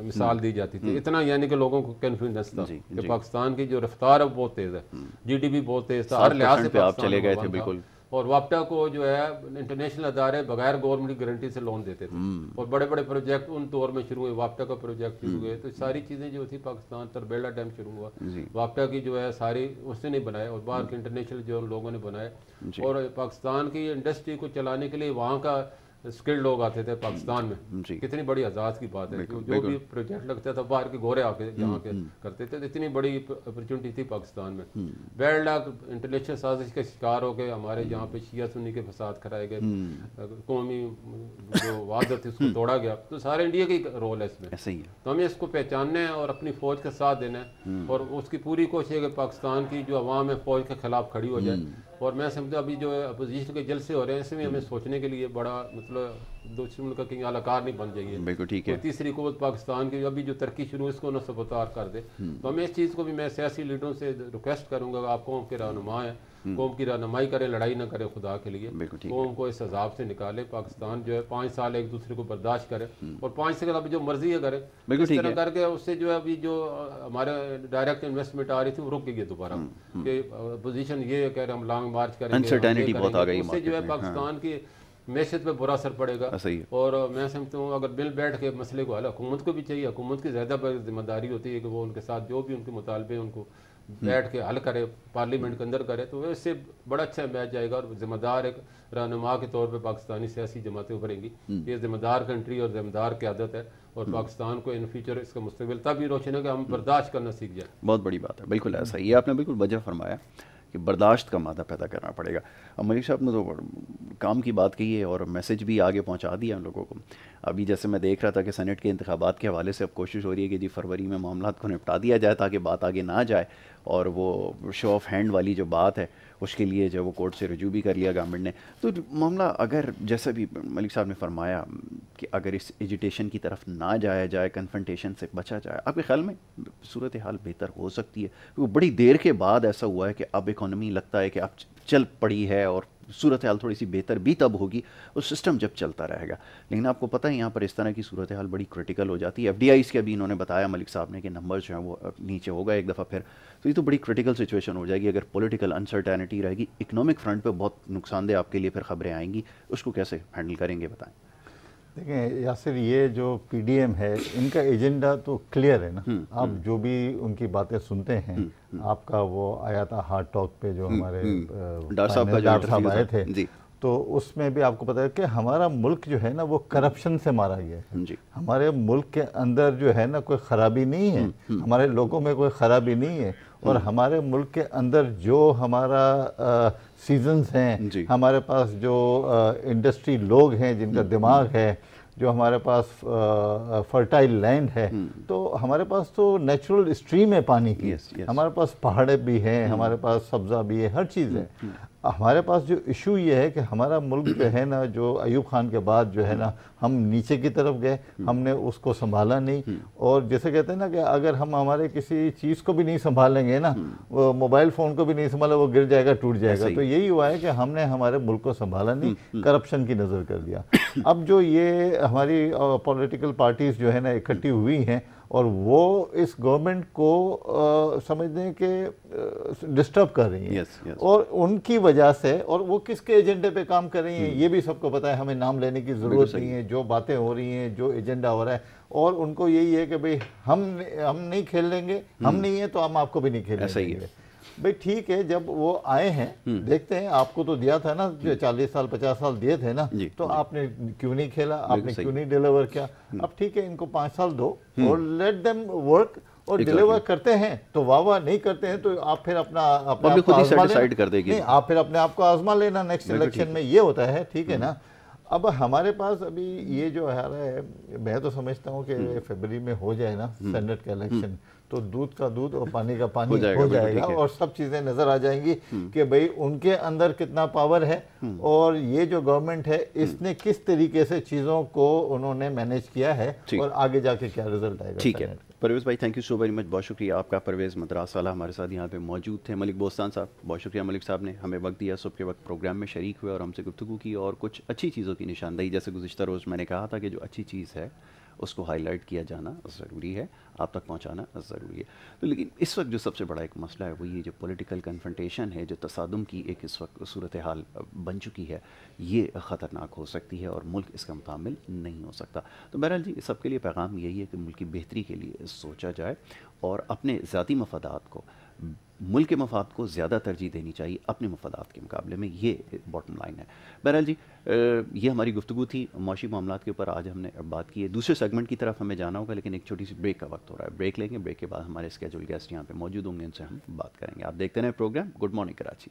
मिसाल दी जाती थी। इतना यानी कि लोगों को कन्फिडेंस था कि पाकिस्तान की जो रफ्तार है वो बहुत तेज़ है। जीडीपी बहुत तेज़ था हर लिहाज से आप चले गए थे। बिल्कुल। और वापटा को जो है इंटरनेशनल अदारे बगैर गवर्नमेंट की गारंटी से लोन देते थे। हम्म। और बड़े बड़े प्रोजेक्ट उन दौर में शुरू हुए वापटा का प्रोजेक्ट शुरू हुए तो सारी चीज़ें जो थी पाकिस्तान तरबेला डैम शुरू हुआ। वापटा की जो है सारी उसने नहीं बनाए और बाहर के इंटरनेशनल जो लोगों ने बनाए। और पाकिस्तान की इंडस्ट्री को चलाने के लिए वहाँ का स्किल्ड लोग आते थे पाकिस्तान में। कितनी बड़ी आज़ाद की बात है। जो भी प्रोजेक्ट लगता था बाहर के गोरे आके हम्म, यहाँ के हम्म। करते थे तो इतनी बड़ी अपॉर्चुनिटी थी पाकिस्तान में। हम्म। बेड लाख इंटरनेशनल साजिश के शिकार हो गए हमारे यहाँ पे शिया सुन्नी के फसाद कराए गए। कौमी जो वादत थी उसको तोड़ा गया। तो सारे इंडिया का रोल है इसमें। तो हमें इसको पहचानना है और अपनी फौज का साथ देना है। और उसकी पूरी कोशिश है कि पाकिस्तान की जो अवाम है फौज के खिलाफ खड़ी हो जाए। और मैं समझता अभी जो अपोजिशन के जलसे हो रहे हैं इसमें हमें सोचने के लिए बड़ा मतलब दुश्मन का कहीं अलाकार नहीं बन जाइए बिल्कुल ठीक है तीसरी कुत पाकिस्तान की अभी जो तरक्की शुरू इसको न सबतार कर दे हम्म। तो हमें इस चीज़ को भी मैं सियासी लीडरों से रिक्वेस्ट करूँगा आप कौम के रहनुमा हैं हम्म। कौम की रहनमाई करें लड़ाई ना करें खुदा के लिए। कौम को इस हिसाब से निकाले पाकिस्तान जो है पाँच साल एक दूसरे को बर्दाश्त करे हम्म। और पाँच साल अभी जो मर्ज़ी है करे इस तरह करके उससे जो है अभी जो हमारे डायरेक्ट इन्वेस्टमेंट आ रही थी वो रुक गई दोबारा। हम्म, कि पोजीशन ये कह रहे हम लॉन्ग मार्च करेंगे उससे जो है हाँ। पाकिस्तान की मैशत पे बुरा असर पड़ेगा। सही और मैं समझता हूँ अगर बिल बैठ के मसले को हल हुकूमत को भी चाहिए हुकूमत की ज़्यादा ज़िम्मेदारी होती है कि वो उनके साथ जो भी उनके मुतालबे उनको बैठ के हल करे पार्लियामेंट के अंदर करे तो इससे बड़ा अच्छा मैच जाएगा और जिम्मेदार एक रहनुमा के तौर पर पाकिस्तानी सियासी जमातें उभरेंगी। हम्म। ये जिम्मेदार कंट्री और जिम्मेदार क्यादत है और हम्म। पाकिस्तान को इन फ्यूचर इसका मुस्तबिल तभी रोशन है कि हम हम्म। बर्दाश्त करना सीख जाए। बहुत बड़ी बात है बिल्कुल ऐसा ये आपने बिल्कुल वजह फरमाया कि बर्दाश्त का मादा पैदा करना पड़ेगा। अब मलिक साहब ने तो काम की बात कही है और मैसेज भी आगे पहुँचा दिया उन लोगों को। अभी जैसे मैं देख रहा था कि सेनेट के इंतबात के हवाले से अब कोशिश हो रही है कि जी फरवरी में मामला को निपटा दिया जाए ताकि बात आगे ना जाए। और वो शो ऑफ़ हैंड वाली जो बात है, उसके लिए जो वो कोर्ट से रजू भी कर लिया गवर्नमेंट ने। तो मामला अगर, जैसा भी मलिक साहब ने फरमाया, कि अगर इस एजिटेशन की तरफ़ ना जाया जाए कन्फ्रंटेशन से बचा जाए, आपके ख्याल में सूरत हाल बेहतर हो सकती है? वो बड़ी देर के बाद ऐसा हुआ है कि अब इकोनॉमी लगता है कि अब चल पड़ी है और सूरत हाल थोड़ी सी बेहतर भी तब होगी वो सिस्टम जब चलता रहेगा। लेकिन आपको पता है, यहाँ पर इस तरह की सूरत हाल बड़ी क्रिटिकल हो जाती है। एफ़ डी के अभी इन्होंने बताया, मलिक साहब ने कि नंबर जो है वो नीचे होगा एक दफ़ा फिर। तो ये तो बड़ी क्रिटिकल सिचुएशन हो जाएगी। अगर पॉलिटिकल अनसर्टेनिटी रहेगी इकोनॉमिक फ्रंट पर बहुत नुकसानदेह आपके लिए फिर खबरें आएँगी। उसको कैसे हैंडल करेंगे, बताएँ। देखें यासिर ये जो पीडीएम है इनका एजेंडा तो क्लियर है ना? हम्म, आप हम्म। जो भी उनकी बातें सुनते हैं हम्म, आपका वो आया था हार्ड टॉक पे जो हमारे डॉक्टर साहब आए थे। तो उसमें भी आपको पता है कि हमारा मुल्क जो है ना वो करप्शन से मारा गया है। जी। हमारे मुल्क के अंदर जो है ना कोई ख़राबी नहीं है। हमारे लोगों में कोई ख़राबी नहीं है। और हमारे मुल्क के अंदर जो हमारा सीजन्स हैं हमारे पास जो आ, इंडस्ट्री लोग हैं जिनका हम्म, दिमाग हम्म। है जो हमारे पास फर्टाइल लैंड है हम्म। तो हमारे पास तो नेचुरल स्ट्रीम है पानी की। Yes, yes. हमारे पास पहाड़े भी हैं हमारे पास सब्ज़ा भी है हर चीज़ है। हमारे पास जो इशू ये है कि हमारा मुल्क जो है ना जो अयूब खान के बाद जो है ना हम नीचे की तरफ़ गए हमने उसको संभाला नहीं। और जैसे कहते हैं ना कि अगर हम हमारे किसी चीज़ को भी नहीं संभालेंगे ना वो मोबाइल फ़ोन को भी नहीं संभाला वो गिर जाएगा टूट जाएगा। तो यही हुआ है कि हमने हमारे मुल्क को संभाला नहीं करप्शन की नज़र कर दिया अब जो ये हमारी पॉलिटिकल पार्टीज़ जो है ना इकट्ठी हुई हैं और वो इस गवर्नमेंट को आ, समझने के डिस्टर्ब कर रही हैं yes, yes. और उनकी वजह से और वो किसके एजेंडे पे काम कर रही हैं hmm. ये भी सबको पता है हमें नाम लेने की ज़रूरत नहीं है जो बातें हो रही हैं जो एजेंडा हो रहा है और उनको यही है कि भाई हम हम नहीं खेल लेंगे हम hmm. नहीं है तो हम आपको भी नहीं खेल लेंगे भाई ठीक है जब वो आए हैं हम्म। देखते हैं आपको तो दिया था ना जो चालीस साल पचास साल दिए थे ना तो आपने क्यों नहीं खेला आपने क्यों नहीं डिलीवर किया? हम्म। अब ठीक है इनको पाँच साल दो हम्म। और लेट देम वर्क और डिलीवर करते हैं तो वाह वाह नहीं करते हैं तो आप फिर अपना अपने खुद कर देगी आप फिर अपने आप को आजमा लेना नेक्स्ट इलेक्शन में ये होता है ठीक है ना? अब हमारे पास अभी ये जो आ रहा है मैं तो समझता हूँ कि फरवरी में हो जाए ना सेनेट का इलेक्शन तो दूध का दूध और पानी का पानी हो जाएगा, हो जाएगा और सब चीज़ें नज़र आ जाएँगी हम्म। कि भाई उनके अंदर कितना पावर है हम्म। और ये जो गवर्नमेंट है हम्म। इसने किस तरीके से चीज़ों को उन्होंने मैनेज किया है और आगे जाके क्या रिज़ल्ट आएगा ठीक है। परवेज़ भाई thank you so very much बहुत शुक्रिया आपका परवेज़ मद्रास वाला हमारे साथ यहाँ पे मौजूद थे। मलिक बोस्तान साहब, बहुत शुक्रिया मलिक साहब ने हमें वक्त दिया, सुबह के वक्त प्रोग्राम में शरीक हुए और हमसे गुफ्तु की और कुछ अच्छी चीज़ों की निशानदही, जैसे गुजशत रोज़ मैंने कहा था कि जो अच्छी चीज़ है उसको हाईलाइट किया जाना ज़रूरी है, आप तक पहुंचाना ज़रूरी है। तो लेकिन इस वक्त जो सबसे बड़ा एक मसला है वो ये जो पॉलिटिकल कन्फ्रंटेशन है, जो तसादम की एक इस वक्त सूरत हाल बन चुकी है, ये ख़तरनाक हो सकती है और मुल्क इसका मुकामिल नहीं हो सकता। तो बहरहाल जी, सबके लिए पैगाम यही है कि मुल्क की बेहतरी के लिए सोचा जाए और अपने ज़ाती मफादात को मुल्क के मफाद को ज़्यादा तरजीह देनी चाहिए अपने मफादात के मुकाबले में, ये बॉटम लाइन है। बहरहाल जी ये हमारी गुफ्तु थी मौशी मामला के ऊपर आज हमने बात की है। दूसरे सेगमेंट की तरफ़ हमें जाना होगा, लेकिन एक छोटी सी ब्रेक का वक्त हो रहा है। ब्रेक लेंगे ब्रेक के बाद हमारे स्केजुअल गेस्ट यहाँ पर मौजूद होंगे उनसे हम बात करेंगे। आप देखते रहें प्रोग्राम गुड मॉर्निंग कराची